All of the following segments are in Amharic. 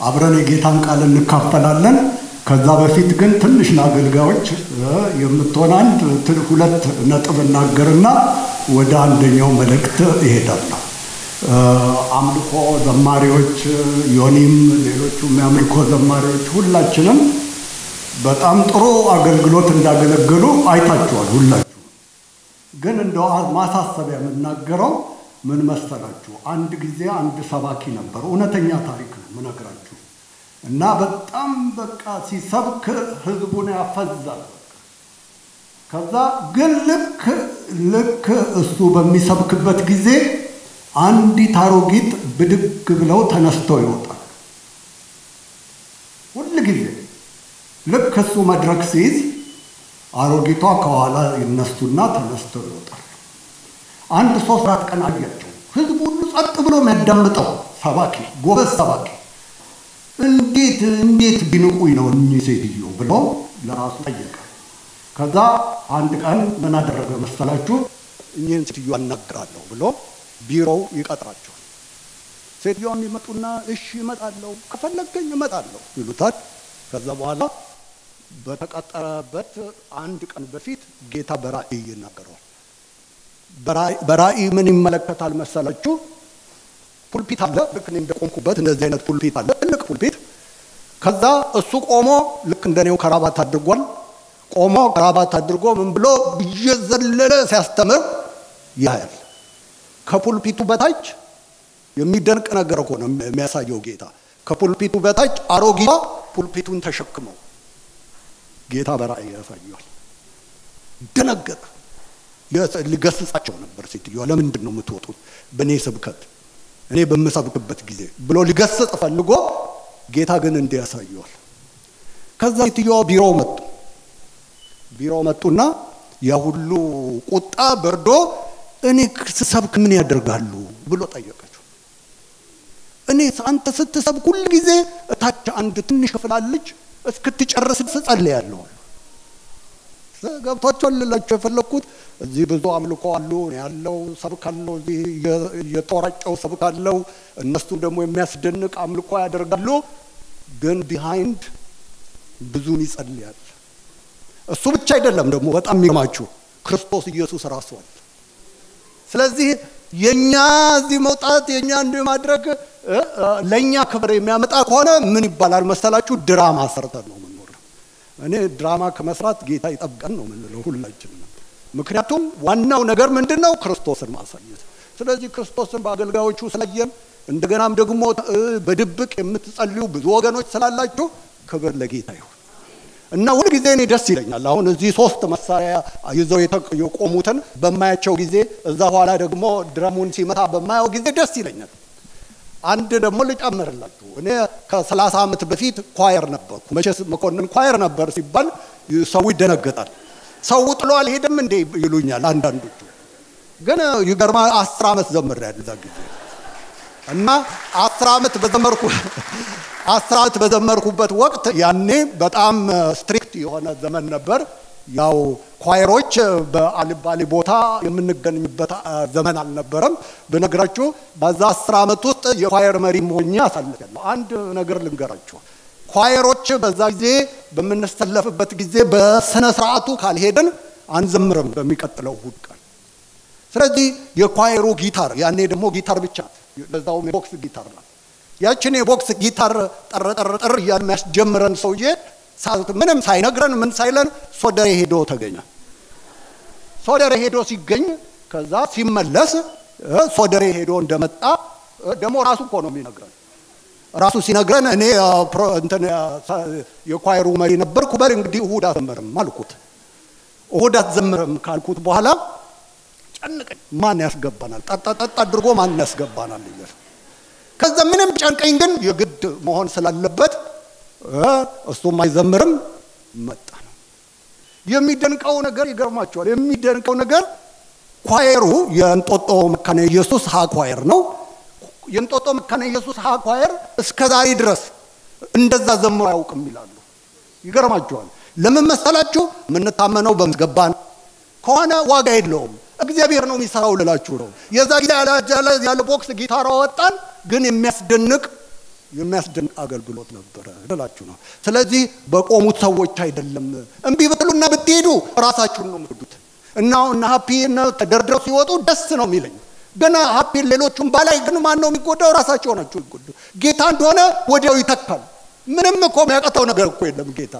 አብረን የጌታን ቃል እንካፈላለን። ከዛ በፊት ግን ትንሽ ለአገልጋዮች የምትሆን አንድ ሁለት ነጥብ እናገርና ወደ አንደኛው መልእክት እሄዳለሁ። አምልኮ ዘማሪዎች፣ ዮኒም፣ ሌሎቹም የአምልኮ ዘማሪዎች ሁላችንም በጣም ጥሩ አገልግሎት እንዳገለገሉ አይታችኋል ሁላችሁ። ግን እንደ ማሳሰቢያ የምናገረው ምን መሰላችሁ? አንድ ጊዜ አንድ ሰባኪ ነበር። እውነተኛ ታሪክ ነው ምነግራችሁ እና በጣም በቃ ሲሰብክ ህዝቡን ያፈዛል። ከዛ ግን ልክ ልክ እሱ በሚሰብክበት ጊዜ አንዲት አሮጊት ብድግ ብለው ተነስተው ይወጣል። ሁል ጊዜ ልክ እሱ መድረክ ሲይዝ አሮጊቷ ከኋላ ይነሱና ተነስተው ይወጣል። አንድ ሶስት አራት ቀን አያቸው። ህዝቡ ሁሉ ጸጥ ብሎ የሚያዳምጠው ሰባኪ፣ ጎበዝ ሰባኪ እንዴት እንዴት ቢንቁኝ ነው እኚህ ሴትዮ ብሎ ለራሱ ጠየቀ። ከዛ አንድ ቀን ምን አደረገ መሰላችሁ? እኚህን ሴትዮ አናግራለሁ ብሎ ቢሮው ይቀጥራቸዋል። ሴትዮዋም ይመጡና እሺ እመጣለሁ፣ ከፈለገኝ እመጣለሁ ይሉታል። ከዛ በኋላ በተቀጠረበት አንድ ቀን በፊት ጌታ በራእይ ይናገረዋል። በራእይ ምን ይመለከታል መሰላችሁ? ፑልፒት አለ። ልክ እኔ እንደቆምኩበት እንደዚህ አይነት ፑልፒት አለ፣ ትልቅ ፑልፒት። ከዛ እሱ ቆሞ ልክ እንደኔው ከራባት አድርጓል። ቆሞ ከራባት አድርጎ ምን ብሎ እየዘለለ ሲያስተምር ያያል። ከፑልፒቱ በታች የሚደንቅ ነገር እኮ ነው የሚያሳየው ጌታ። ከፑልፒቱ በታች አሮጊቷ ፑልፒቱን ተሸክመው ጌታ በራእይ ያሳየዋል። ደነገጠ። ሊገስጻቸው ነበር ሴትዮዋ። ለምንድን ነው የምትወጡት በእኔ ስብከት እኔ በምሰብክበት ጊዜ ብሎ ሊገስጽ ፈልጎ ጌታ ግን እንዲህ ያሳየዋል። ከዛ ሴትዮዋ ቢሮ መጡ። ቢሮ መጡና ያ ሁሉ ቁጣ በርዶ እኔ ስሰብክ ምን ያደርጋሉ ብሎ ጠየቀችው። እኔ አንተ ስትሰብክ ሁል ጊዜ እታች አንድ ትንሽ ክፍል አለች እስክትጨርስ እጸልያለሁ። ገብቷቸዋል ልላቸው የፈለግኩት እዚህ ብዙ አምልኮ አሉ ያለው ሰብካለሁ፣ እዚህ እየጦራጨው ሰብካለሁ። እነሱም ደግሞ የሚያስደንቅ አምልኮ ያደርጋሉ። ግን ቢሃይንድ ብዙን ይጸልያል። እሱ ብቻ አይደለም ደግሞ በጣም የሚገርማችሁ ክርስቶስ ኢየሱስ ራሱ ስለዚህ የኛ እዚህ መውጣት የኛ እንዲህ ማድረግ ለእኛ ክብር የሚያመጣ ከሆነ ምን ይባላል መሰላችሁ? ድራማ ሰርተን ነው እኔ ድራማ ከመስራት ጌታ ይጠብቀን ነው የምንለው ሁላችንም። ምክንያቱም ዋናው ነገር ምንድን ነው? ክርስቶስን ማሳየት። ስለዚህ ክርስቶስን በአገልጋዮቹ ስላየን እንደገናም ደግሞ በድብቅ የምትጸልዩ ብዙ ወገኖች ስላላችሁ ክብር ለጌታ ይሁን እና ሁልጊዜ እኔ ደስ ይለኛል። አሁን እዚህ ሶስት መሳሪያ ይዘው የቆሙትን በማያቸው ጊዜ እዛ በኋላ ደግሞ ድረሙን ሲመታ በማየው ጊዜ ደስ ይለኛል። አንድ ደግሞ ልጨምርላችሁ። እኔ ከሰላሳ ዓመት በፊት ኳየር ነበርኩ። መቼስ መኮንን ኳየር ነበር ሲባል ሰው ይደነገጣል። ሰው ጥሎ አልሄድም እንዴ ይሉኛል አንዳንዶቹ። ግን ይገርማ አስር ዓመት ዘምሬያለሁ እዛ ጊዜ እና አስር ዓመት በዘመርኩ አስር ዓመት በዘመርኩበት ወቅት ያኔ በጣም strict የሆነ ዘመን ነበር። ያው choir ኦች በአልባሌ ቦታ የምንገኝበት ዘመን አልነበረም። ብነግራችሁ በዛ አስር ዓመት ውስጥ የ choir መሪ ሆኜ አሳልፌያለሁ። አንድ ነገር ልንገራችሁ። choir ኦች በዛ ጊዜ በምንሰለፍበት ጊዜ በስነ ስርዓቱ ካልሄድን አንዘምርም በሚቀጥለው እሑድ ቀን። ስለዚህ የኳየሩ ጊታር ያኔ ደግሞ ጊታር ብቻ ለዛውም የ box ጊታር ናት። ያችን የቦክስ ጊታር ጠር እያለ የሚያስጀምረን ሰውዬ ምንም ሳይነግረን ምን ሳይለን ሶደሬ ሄዶ ተገኘ። ሶደሬ ሄዶ ሲገኝ ከዛ ሲመለስ ሶደሬ ሄዶ እንደመጣ ደግሞ ራሱ እኮ ነው የሚነግረን። ራሱ ሲነግረን እኔ የኳየሩ መሪ ነበርኩ፣ በል እንግዲህ እሁድ አትዘምርም አልኩት። እሁድ አትዘምርም ካልኩት በኋላ ጨንቀኝ። ማን ያስገባናል? ጠጣ አድርጎ ማን ያስገባናል ከዛ ምንም ጨንቀኝ፣ ግን የግድ መሆን ስላለበት እሱም አይዘምርም መጣ ነው። የሚደንቀው ነገር ይገርማቸዋል። የሚደንቀው ነገር ኳየሩ የእንጦጦ መካነ ኢየሱስ ሀ ኳየር ነው። የእንጦጦ መካነ ኢየሱስ ሀ እስከ ዛሬ ድረስ እንደዛ ዘምሮ አያውቅም ይላሉ። ይገርማቸዋል። ለምን መሰላችሁ? የምንታመነው በምስገባን ከሆነ ዋጋ የለውም። እግዚአብሔር ነው የሚሰራው ልላችሁ ነው። የዛ ጊዜ ያለ box guitar አወጣን፣ ግን የሚያስደንቅ የሚያስደንቅ አገልግሎት ነበረ ልላችሁ ነው። ስለዚህ በቆሙት ሰዎች አይደለም። እምቢ ብትሉና ብትሄዱ ራሳችሁን ነው የምትጎዱት። እና እና happy ተደርድረው ሲወጡ ደስ ነው የሚለኝ ግን happy ሌሎቹም ባላይ ግን ማን ነው የሚጎዳው? ራሳቸው ናቸው የሚጎዱ። ጌታ እንደሆነ ወዲያው ይተካል። ምንም እኮ የሚያቅተው ነገር እኮ የለም ጌታ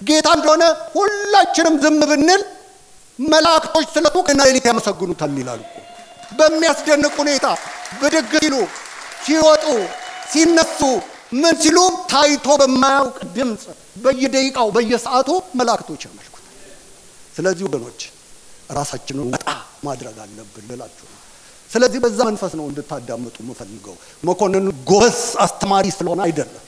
ጌታ እንደሆነ ሁላችንም ዝም ብንል መላእክቶች ስለቱ ቀንና ሌሊት ያመሰግኑታል ይላል በሚያስደንቅ ሁኔታ ብድግ ሲሉ ሲወጡ ሲነሱ ምን ሲሉ ታይቶ በማያውቅ ድምፅ በየደቂቃው በየሰዓቱ መላእክቶች ያመልኩታል። ስለዚህ ወገኖች ራሳችንን ወጣ ማድረግ አለብን ልላችሁ ስለዚህ በዛ መንፈስ ነው እንድታዳምጡ የምፈልገው። መኮንን ጎበዝ አስተማሪ ስለሆነ አይደለም።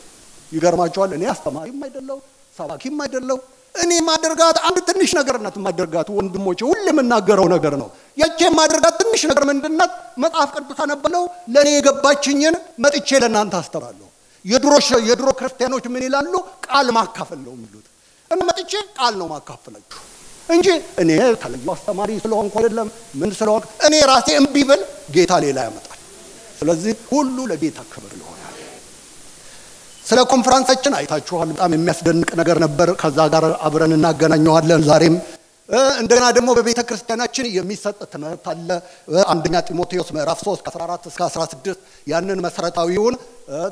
ይገርማቸዋል። እኔ አስተማሪም አይደለው ሰባኪም አይደለው። እኔ ማደርጋት አንድ ትንሽ ነገር ናት። ማደርጋት ወንድሞቼ ሁሌ የምናገረው ነገር ነው። ያቺ የማደርጋት ትንሽ ነገር ምንድናት? መጽሐፍ ቅዱስ አነበለው ለእኔ የገባችኝን መጥቼ ለእናንተ አስተራለሁ። የድሮ የድሮ ክርስቲያኖች ምን ይላሉ? ቃል ማካፈል ነው የሚሉት። እና መጥቼ ቃል ነው ማካፈላችሁ እንጂ እኔ ተለዩ አስተማሪ ስለሆንኩ አይደለም። ምን ስለሆንኩ እኔ ራሴ እምቢ ብል ጌታ ሌላ ያመጣል። ስለዚህ ሁሉ ለጌታ ክብር ይሆናል። ስለ ኮንፈረንሳችን አይታችኋል። በጣም የሚያስደንቅ ነገር ነበር። ከዛ ጋር አብረን እናገናኘዋለን ዛሬም። እንደገና ደግሞ በቤተ ክርስቲያናችን የሚሰጥ ትምህርት አለ። አንደኛ ጢሞቴዎስ ምዕራፍ 3 ከ14 እስከ 16 ያንን መሰረታዊውን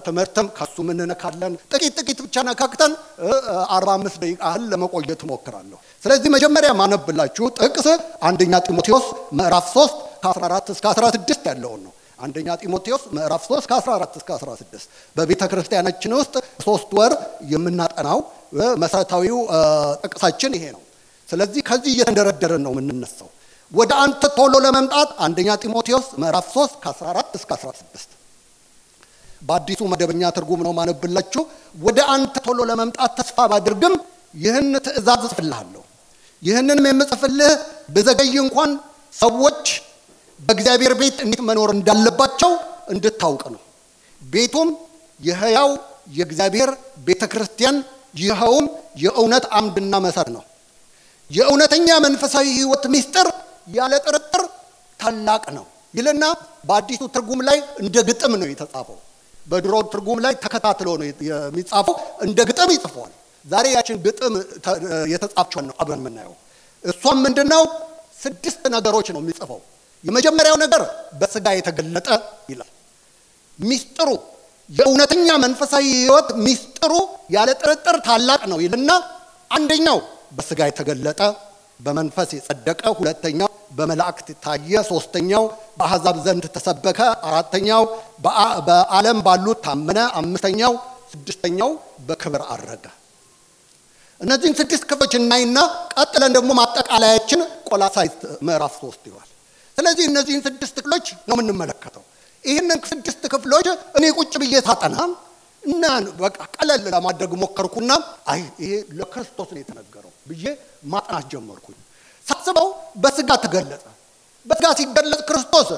ትምህርትም ከሱ እንነካለን። ጥቂት ጥቂት ብቻ ነካክተን 45 ደቂቃ ያህል ለመቆየት እሞክራለሁ። ስለዚህ መጀመሪያ ማነብላችሁ ጥቅስ አንደኛ ጢሞቴዎስ ምዕራፍ 3 ከ14 እስከ 16 ያለውን ነው። አንደኛ ጢሞቴዎስ ምዕራፍ 3 ከ14 እስከ 16 በቤተ ክርስቲያናችን ውስጥ ሶስት ወር የምናጠናው መሰረታዊው ጥቅሳችን ይሄ ነው። ስለዚህ ከዚህ እየተንደረደርን ነው የምንነሳው። ወደ አንተ ቶሎ ለመምጣት አንደኛ ጢሞቴዎስ ምዕራፍ 3 ከ14 እስከ 16 በአዲሱ መደበኛ ትርጉም ነው ማነብላችሁ። ወደ አንተ ቶሎ ለመምጣት ተስፋ ባድርግም ይህን ትእዛዝ እጽፍልሃለሁ። ይህንንም የምጽፍልህ ብዘገይ እንኳን ሰዎች በእግዚአብሔር ቤት እንዴት መኖር እንዳለባቸው እንድታውቅ ነው። ቤቱም የሕያው የእግዚአብሔር ቤተ ክርስቲያን ይኸውም የእውነት አምድና መሰረት ነው። የእውነተኛ መንፈሳዊ ሕይወት ምስጢር ያለ ጥርጥር ታላቅ ነው ይልና በአዲሱ ትርጉም ላይ እንደ ግጥም ነው የተጻፈው። በድሮ ትርጉም ላይ ተከታትሎ ነው የሚጻፈው፣ እንደ ግጥም ይጽፈዋል። ዛሬ ያችን ግጥም የተጻፈችውን ነው አብረን የምናየው። እሷም ምንድን ነው? ስድስት ነገሮች ነው የሚጽፈው። የመጀመሪያው ነገር በስጋ የተገለጠ ይላል። ሚስጥሩ የእውነተኛ መንፈሳዊ ሕይወት ሚስጥሩ ያለ ጥርጥር ታላቅ ነው ይልና አንደኛው በስጋ የተገለጠ በመንፈስ የጸደቀ፣ ሁለተኛው በመላእክት ታየ፣ ሶስተኛው በአሕዛብ ዘንድ ተሰበከ፣ አራተኛው በዓለም ባሉት ታመነ፣ አምስተኛው ስድስተኛው በክብር አረገ። እነዚህን ስድስት ክፍሎች እናይና ቀጥለን ደግሞ ማጠቃለያችን ቆላሳይስ ምዕራፍ ሶስት ይሏል። ስለዚህ እነዚህን ስድስት ክፍሎች ነው የምንመለከተው። ይህንን ስድስት ክፍሎች እኔ ቁጭ ብዬ ሳጠና እና በቃ ቀለል ለማድረግ ሞከርኩና አይ ይሄ ለክርስቶስ ነው የተነገረው ብዬ ማጥናት ጀመርኩኝ። ሳስበው በስጋ ተገለጸ። በስጋ ሲገለጽ ክርስቶስ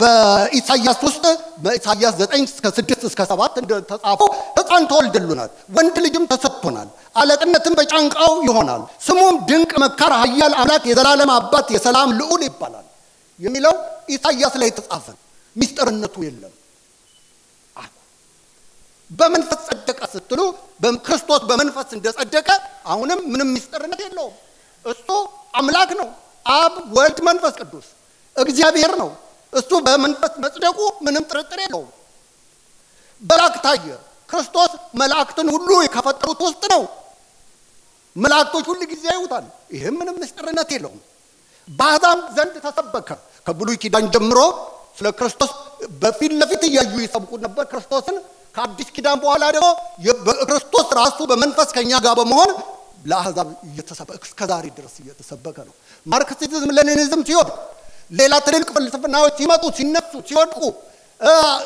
በኢሳያስ ውስጥ በኢሳያስ 9 እስከ 6 እስከ 7 እንደተጻፈው ሕፃን ተወልድልናል፣ ወንድ ልጅም ተሰጥቶናል፣ አለቅነትም በጫንቃው ይሆናል፣ ስሙም ድንቅ መካር፣ ኃያል አምላክ፣ የዘላለም አባት፣ የሰላም ልዑል ይባላል የሚለው ኢሳያስ ላይ የተጻፈ ሚስጥርነቱ የለም። በመንፈስ ጸደቀ ስትሉ ክርስቶስ በመንፈስ እንደጸደቀ አሁንም ምንም ሚስጥርነት የለውም። እሱ አምላክ ነው። አብ፣ ወልድ፣ መንፈስ ቅዱስ እግዚአብሔር ነው። እሱ በመንፈስ መጽደቁ ምንም ጥርጥር የለውም። በላክ ታየ። ክርስቶስ መላእክትን ሁሉ ከፈጠሩት ውስጥ ነው። መላእክቶች ሁሉ ጊዜ ያዩታል። ይህም ምንም ምስጢርነት የለውም። በአሕዛብ ዘንድ ተሰበከ። ከብሉይ ኪዳን ጀምሮ ስለ ክርስቶስ በፊት ለፊት እያዩ ይሰብኩ ነበር ክርስቶስን። ከአዲስ ኪዳን በኋላ ደግሞ ክርስቶስ ራሱ በመንፈስ ከኛ ጋር በመሆን ለአሕዛብ እስከ ዛሬ ድረስ እየተሰበከ ነው። ማርክሲዝም ሌኒኒዝም ሲወድቅ ሌላ ትልልቅ ፍልስፍናዎች ሲመጡ ሲነሱ ሲወድቁ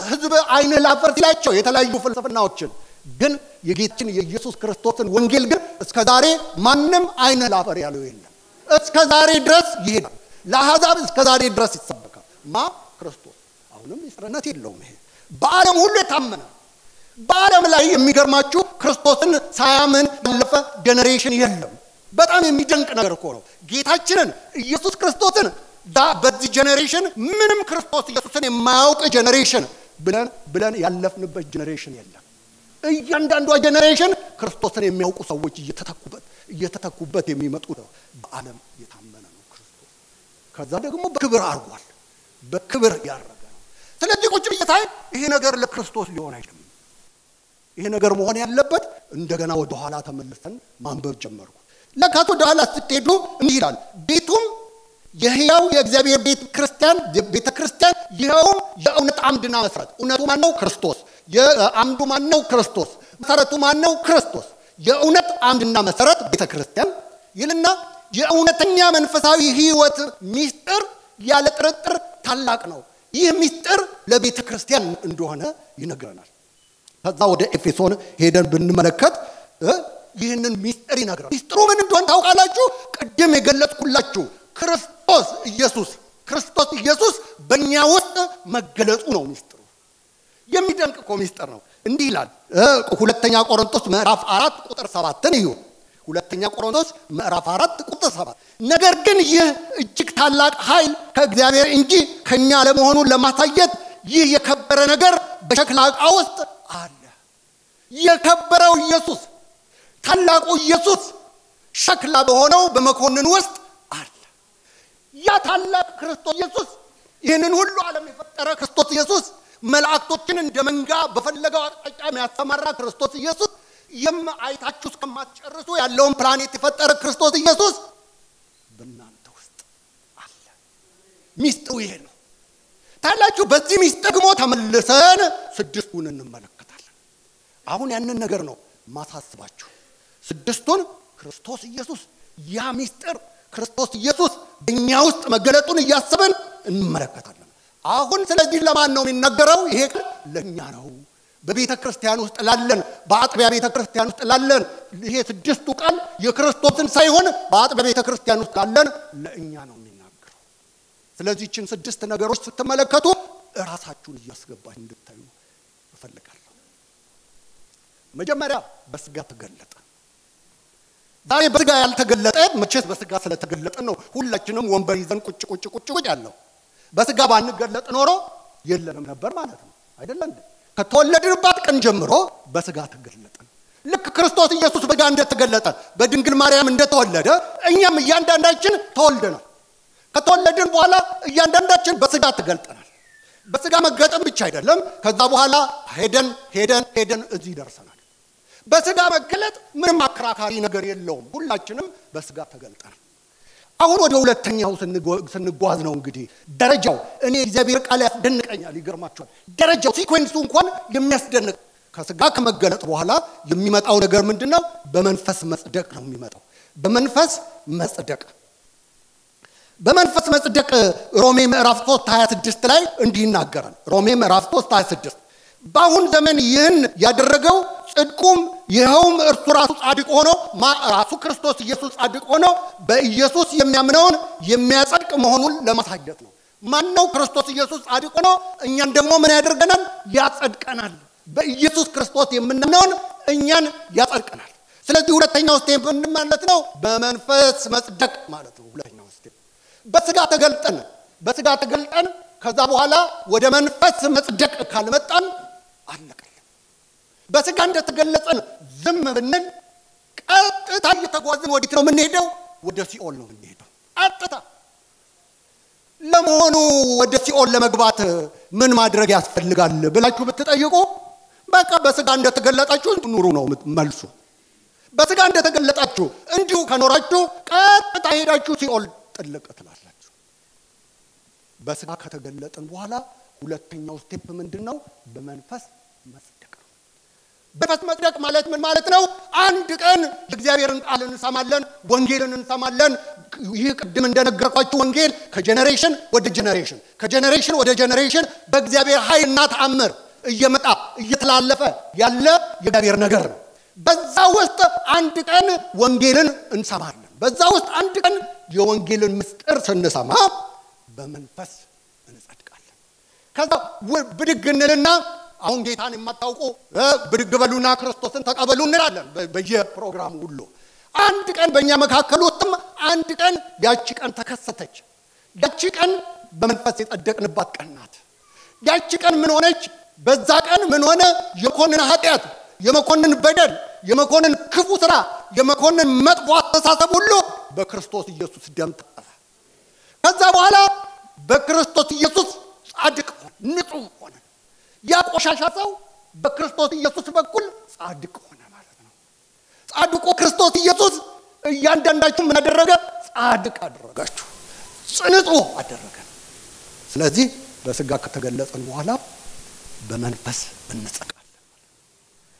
ሕዝብ አይን ላፈር ሲላቸው የተለያዩ ፍልስፍናዎችን ግን የጌታችን የኢየሱስ ክርስቶስን ወንጌል ግን እስከ ዛሬ ማንም አይን ላፈር ያለው የለም። እስከ ዛሬ ድረስ ይሄዳል። ለአሕዛብ እስከ ዛሬ ድረስ ይሰበካል። ማ ክርስቶስ አሁንም ምስጢርነት የለውም። ይሄ በዓለም ሁሉ የታመነ በዓለም ላይ የሚገርማችሁ ክርስቶስን ሳያምን ያለፈ generation የለም። በጣም የሚደንቅ ነገር እኮ ነው። ጌታችንን ኢየሱስ ክርስቶስን በዚህ generation ምንም ክርስቶስ ኢየሱስን የማያውቅ generation ብለን ብለን ያለፍንበት generation የለም። እያንዳንዷ generation ክርስቶስን የሚያውቁ ሰዎች እየተተኩበት እየተተኩበት የሚመጡ ነው። በዓለም የታመነ ነው ክርስቶስ። ከዛ ደግሞ በክብር አድርጓል። በክብር ያረገ ነው። ስለዚህ ቁጭ ብዬ ይሄ ነገር ለክርስቶስ ሊሆን አይችልም። ይሄ ነገር መሆን ያለበት እንደገና ወደ ኋላ ተመልሰን ማንበብ ጀመርኩ። ለካት ወደ ኋላ ስትሄዱ እንዲህ ይላል፣ ቤቱም የሕያው የእግዚአብሔር ቤተ ክርስቲያን ቤተ ክርስቲያን ይኸውም የእውነት አምድና መሰረት። እውነቱ ማን? ክርስቶስ። የአምዱ ማን? ክርስቶስ። መሰረቱ ማን? ክርስቶስ። የእውነት አምድና መሰረት ቤተ ክርስቲያን ይልና የእውነተኛ መንፈሳዊ ሕይወት ሚስጥር ያለ ጥርጥር ታላቅ ነው። ይህ ሚስጥር ለቤተ ክርስቲያን እንደሆነ ይነግረናል። ከዛ ወደ ኤፌሶን ሄደን ብንመለከት ይህንን ሚስጥር ይነግራል። ሚስጥሩ ምን እንደሆነ ታውቃላችሁ? ቅድም የገለጽኩላችሁ ክርስቶስ ኢየሱስ ክርስቶስ ኢየሱስ በእኛ ውስጥ መገለጹ ነው ሚስጥሩ። የሚደንቅ እኮ ሚስጥር ነው። እንዲህ ይላል ሁለተኛ ቆሮንቶስ ምዕራፍ አራት ቁጥር ሰባትን እዩ። ሁለተኛ ቆሮንቶስ ምዕራፍ አራት ቁጥር ሰባት ነገር ግን ይህ እጅግ ታላቅ ኃይል ከእግዚአብሔር እንጂ ከእኛ ለመሆኑን ለማሳየት ይህ የከበረ ነገር በሸክላ ዕቃ ውስጥ አለ። የከበረው ኢየሱስ ታላቁ ኢየሱስ ሸክላ በሆነው በመኮንን ውስጥ ያ ታላቅ ክርስቶስ ኢየሱስ ይህንን ሁሉ ዓለም የፈጠረ ክርስቶስ ኢየሱስ መላእክቶችን እንደ መንጋ በፈለገው አቅጣጫ የሚያሰማራ ክርስቶስ ኢየሱስ የም አይታችሁ እስከማትጨርሱ ያለውን ፕላኔት የፈጠረ ክርስቶስ ኢየሱስ በእናንተ ውስጥ አለ። ሚስጥሩ ይሄ ነው። ታላችሁ በዚህ ሚስጥር ደግሞ ተመልሰን ስድስቱን እንመለከታለን። አሁን ያንን ነገር ነው ማሳስባችሁ። ስድስቱን ክርስቶስ ኢየሱስ ያ ሚስጥር ክርስቶስ ኢየሱስ በእኛ ውስጥ መገለጡን እያስብን እንመለከታለን። አሁን ስለዚህ ለማን ነው የሚነገረው? ይሄ ለእኛ ነው። በቤተ ክርስቲያን ውስጥ ላለን፣ በአጥቢያ ቤተ ክርስቲያን ውስጥ ላለን ይሄ ስድስቱ ቃል የክርስቶስን ሳይሆን በአጥቢያ ቤተ ክርስቲያን ውስጥ ላለን ለእኛ ነው የሚናገረው። ስለዚህ ይህችን ስድስት ነገሮች ስትመለከቱ እራሳችሁን እያስገባች እንድታዩ እፈልጋለሁ። መጀመሪያ በስጋ ተገለጠ። ዛሬ በስጋ ያልተገለጠ መቼስ በስጋ ስለተገለጠ ነው ሁላችንም ወንበር ይዘን ቁጭ ቁጭ ቁጭ ቁጭ ያለው። በስጋ ባንገለጥ ኖሮ የለንም ነበር ማለት ነው አይደለም? ከተወለድንባት ቀን ጀምሮ በስጋ ተገለጠን። ልክ ክርስቶስ ኢየሱስ በጋ እንደተገለጠ በድንግል ማርያም እንደተወለደ እኛም እያንዳንዳችን ተወልደናል። ከተወለድን በኋላ እያንዳንዳችን በስጋ ተገልጠናል። በስጋ መገጠም ብቻ አይደለም፣ ከዛ በኋላ ሄደን ሄደን ሄደን እዚህ ደርሰናል። በስጋ መገለጥ ምንም አከራካሪ ነገር የለውም። ሁላችንም በስጋ ተገልጠናል። አሁን ወደ ሁለተኛው ስንጓዝ ነው እንግዲህ ደረጃው። እኔ እግዚአብሔር ቃል ያስደንቀኛል፣ ይገርማቸዋል። ደረጃው ሲኮንሱ እንኳን የሚያስደንቅ ከስጋ ከመገለጥ በኋላ የሚመጣው ነገር ምንድን ነው? በመንፈስ መጽደቅ ነው የሚመጣው። በመንፈስ መጽደቅ በመንፈስ መጽደቅ ሮሜ ምዕራፍ 3 26 ላይ እንዲህ ይናገራል። ሮሜ ምዕራፍ 3 26 በአሁን ዘመን ይህን ያደረገው ጽድቁም ይኸውም እርሱ ራሱ ጻድቅ ሆኖ ራሱ ክርስቶስ ኢየሱስ ጻድቅ ሆኖ በኢየሱስ የሚያምነውን የሚያጸድቅ መሆኑን ለማሳየት ነው። ማን ነው ክርስቶስ ኢየሱስ ጻድቅ ሆኖ እኛን ደግሞ ምን ያደርገናል? ያጸድቀናል። በኢየሱስ ክርስቶስ የምናምነውን እኛን ያጸድቀናል። ስለዚህ ሁለተኛው step ምን ማለት ነው? በመንፈስ መጽደቅ ማለት ነው። ሁለተኛው step በስጋ ተገልጠን በስጋ ተገልጠን ከዛ በኋላ ወደ መንፈስ መጽደቅ ካልመጣን አለቀልን። በስጋ እንደተገለጸን ዝም ብንል ቀጥታ እየተጓዝን ወዴት ነው የምንሄደው? ወደ ሲኦል ነው የምንሄደው። ቀጥታ ለመሆኑ ወደ ሲኦል ለመግባት ምን ማድረግ ያስፈልጋል ብላችሁ ብትጠይቁ በቃ በስጋ እንደተገለጣችሁ ኑሩ ነው መልሱ። በስጋ እንደተገለጣችሁ እንዲሁ ከኖራችሁ ቀጥታ ሄዳችሁ ሲኦል ጥልቅ ትላላችሁ። በስጋ ከተገለጥን በኋላ ሁለተኛው step ምንድን ነው? በመንፈስ መጽደቅ ነው። በመንፈስ መጽደቅ ማለት ምን ማለት ነው? አንድ ቀን የእግዚአብሔርን ቃል እንሰማለን፣ ወንጌልን እንሰማለን። ይህ ቅድም እንደነገርኳችሁ ወንጌል ከ generation ወደ generation ከ generation ወደ generation በእግዚአብሔር ኃይልና ተአምር እየመጣ እየተላለፈ ያለ የእግዚአብሔር ነገር ነው። በዛ ውስጥ አንድ ቀን ወንጌልን እንሰማለን። በዛ ውስጥ አንድ ቀን የወንጌልን ምስጢር ስንሰማ በመንፈስ እንጸድቃለን። ከዛ ብድግ እንልና አሁን ጌታን የማታውቁ ብድግ በሉና ክርስቶስን ተቀበሉ እንላለን በየፕሮግራሙ ሁሉ። አንድ ቀን በእኛ መካከል ውስጥም አንድ ቀን ያቺ ቀን ተከሰተች። ያቺ ቀን በመንፈስ የጸደቅንባት ቀን ናት። ያቺ ቀን ምን ሆነች? በዛ ቀን ምን ሆነ? የመኮንን ኃጢአት፣ የመኮንን በደል፣ የመኮንን ክፉ ስራ፣ የመኮንን መጥፎ አስተሳሰብ ሁሉ በክርስቶስ ኢየሱስ ደም ታጠበ። ከዛ በኋላ በክርስቶስ ኢየሱስ ጻድቅ ንጹሕ ሆነ። ያ ቆሻሻ ሰው በክርስቶስ ኢየሱስ በኩል ጻድቅ ሆነ ማለት ነው። ጻድቁ ክርስቶስ ኢየሱስ እያንዳንዳችሁ ምን አደረገ? ጻድቅ አደረጋችሁ፣ ንጹሕ አደረገን። ስለዚህ በስጋ ከተገለጸን በኋላ በመንፈስ እንጸድቃለን።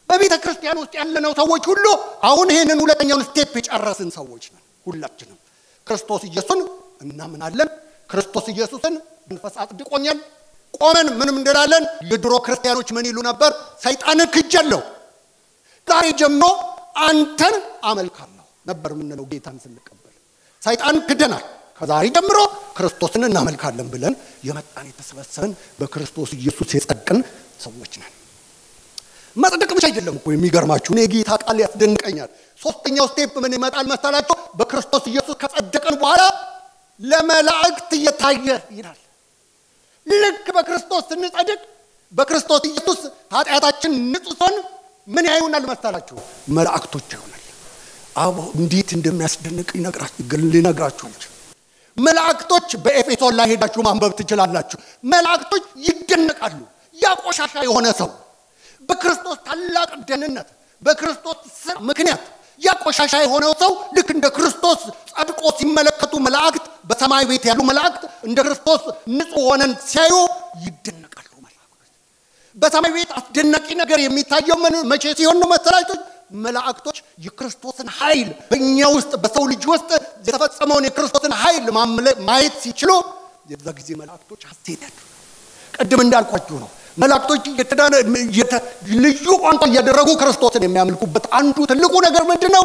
በቤተ ክርስቲያን ውስጥ ያለነው ሰዎች ሁሉ አሁን ይህንን ሁለተኛውን step የጨረስን ሰዎች ነን። ሁላችንም ክርስቶስ ኢየሱስን እናምናለን። ክርስቶስ ኢየሱስን መንፈስ አጽድቆኛል። ቆመን ምንም እንላለን። የድሮ ክርስቲያኖች ምን ይሉ ነበር? ሰይጣንን ክጃለሁ፣ ዛሬ ጀምሮ አንተን አመልካለሁ ነበር የምንለው ጌታን ስንቀበል። ሰይጣንን ክደናል። ከዛሬ ጀምሮ ክርስቶስን እናመልካለን ብለን የመጣን የተሰበሰብን በክርስቶስ ኢየሱስ የጸደቅን ሰዎች ነን። መጽደቅ ብቻ አይደለም እኮ የሚገርማችሁ፣ እኔ የጌታ ቃል ያስደንቀኛል። ሶስተኛው step ምን ይመጣል መሰላችሁ? በክርስቶስ ኢየሱስ ከጸደቅን በኋላ ለመላእክት እየታየ ይላል። ልክ በክርስቶስ ስንጸድቅ በክርስቶስ ኢየሱስ ኃጢአታችን ንጹህ ሲሆን ምን ያዩናል መሰላችሁ? መላእክቶች ያዩናል። አቦ እንዴት እንደሚያስደንቅ ሊነግራችሁ አልችልም። መላእክቶች በኤፌሶን ላይ ሄዳችሁ ማንበብ ትችላላችሁ። መላእክቶች ይደነቃሉ። ያ ቆሻሻ የሆነ ሰው በክርስቶስ ታላቅ ደህንነት በክርስቶስ ስራ ምክንያት ያ ቆሻሻ የሆነው ሰው ልክ እንደ ክርስቶስ ጸድቆ ሲመለከቱ መላእክት በሰማይ ቤት ያሉ መላእክት እንደ ክርስቶስ ንጹሕ ሆነን ሲያዩ ይደነቃሉ። መላእክቶች በሰማይ ቤት አስደናቂ ነገር የሚታየው መቼ ሲሆን ነው መሰላችሁ? መላእክቶች የክርስቶስን ኃይል በእኛ ውስጥ በሰው ልጅ ውስጥ የተፈጸመውን የክርስቶስን ኃይል ማየት ሲችሉ የዛ ጊዜ መላእክቶች ሐሴት ያድርጋሉ። ቅድም እንዳልኳችሁ ነው። መላእክቶች ልዩ ቋንቋ እያደረጉ ክርስቶስን የሚያመልኩበት አንዱ ትልቁ ነገር ምንድን ነው?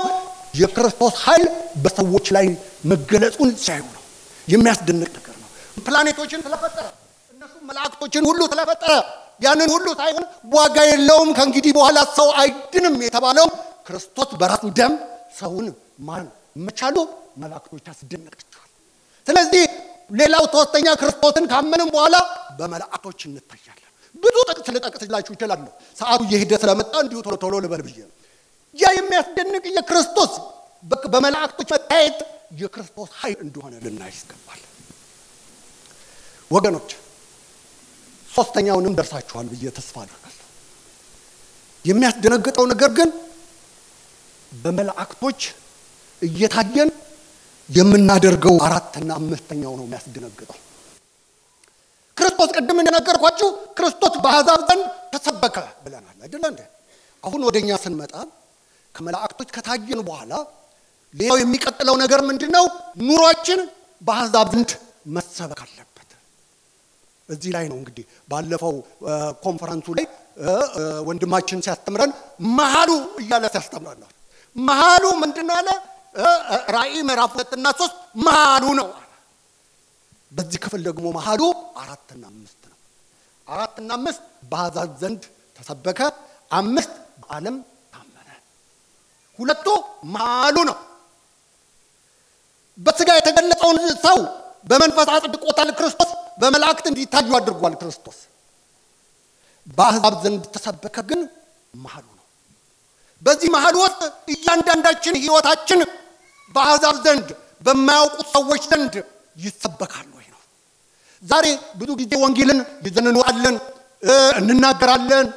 የክርስቶስ ኃይል በሰዎች ላይ መገለጹን ሲያዩ ነው። የሚያስደንቅ ነገር ነው። ፕላኔቶችን ስለፈጠረ እነሱ መላእክቶችን ሁሉ ስለፈጠረ ያንን ሁሉ ሳይሆን ዋጋ የለውም ከእንግዲህ በኋላ ሰው አይድንም የተባለው ክርስቶስ በራሱ ደም ሰውን ማን መቻሉ መላእክቶች ያስደነቃቸዋል። ስለዚህ ሌላው ሶስተኛ ክርስቶስን ካመንም በኋላ በመላእክቶች እንታያለን። ብዙ ጥቅስ ልጠቅስላችሁ ይችላለሁ። ሰዓቱ እየሄደ ስለመጣ እንዲሁ ቶሎ ቶሎ ልበል ብዬ ነው። ያ የሚያስደንቅ የክርስቶስ በመላእክቶች መታየት የክርስቶስ ኃይል እንደሆነ ልናይ ይገባል። ወገኖች ሶስተኛውንም ደርሳችኋል ብዬ ተስፋ አድርጋለሁ። የሚያስደነግጠው ነገር ግን በመላእክቶች እየታየን የምናደርገው አራትና አምስተኛው ነው የሚያስደነግጠው። ክርስቶስ ቅድም እንደነገርኳችሁ ክርስቶስ በአሕዛብ ዘንድ ተሰበከ ብለናል አይደለ እንዴ? አሁን ወደ እኛ ስንመጣ ከመላእክቶች ከታየን በኋላ ሌላው የሚቀጥለው ነገር ምንድን ነው? ኑሯችን በአሕዛብ ዘንድ መሰበክ አለበት። እዚህ ላይ ነው እንግዲህ ባለፈው ኮንፈረንሱ ላይ ወንድማችን ሲያስተምረን መሀሉ እያለ ሲያስተምረናል። መሀሉ ምንድን ነው አለ? ራእይ ምዕራፍ ሁለትና ሶስት መሀሉ ነው በዚህ ክፍል ደግሞ መሀሉ አራትና አምስት ነው። አራትና አምስት በአሕዛብ ዘንድ ተሰበከ፣ አምስት በዓለም ታመነ። ሁለቱ መሀሉ ነው። በስጋ የተገለጸውን ሰው በመንፈስ አጽድቆታል ክርስቶስ። በመላእክት እንዲታዩ አድርጓል ክርስቶስ። በአሕዛብ ዘንድ ተሰበከ ግን መሀሉ ነው። በዚህ መሀል ውስጥ እያንዳንዳችን ህይወታችን በአሕዛብ ዘንድ በማያውቁት ሰዎች ዘንድ ነው። ዛሬ ብዙ ጊዜ ወንጌልን ይዘን እንወጣለን፣ እንናገራለን፣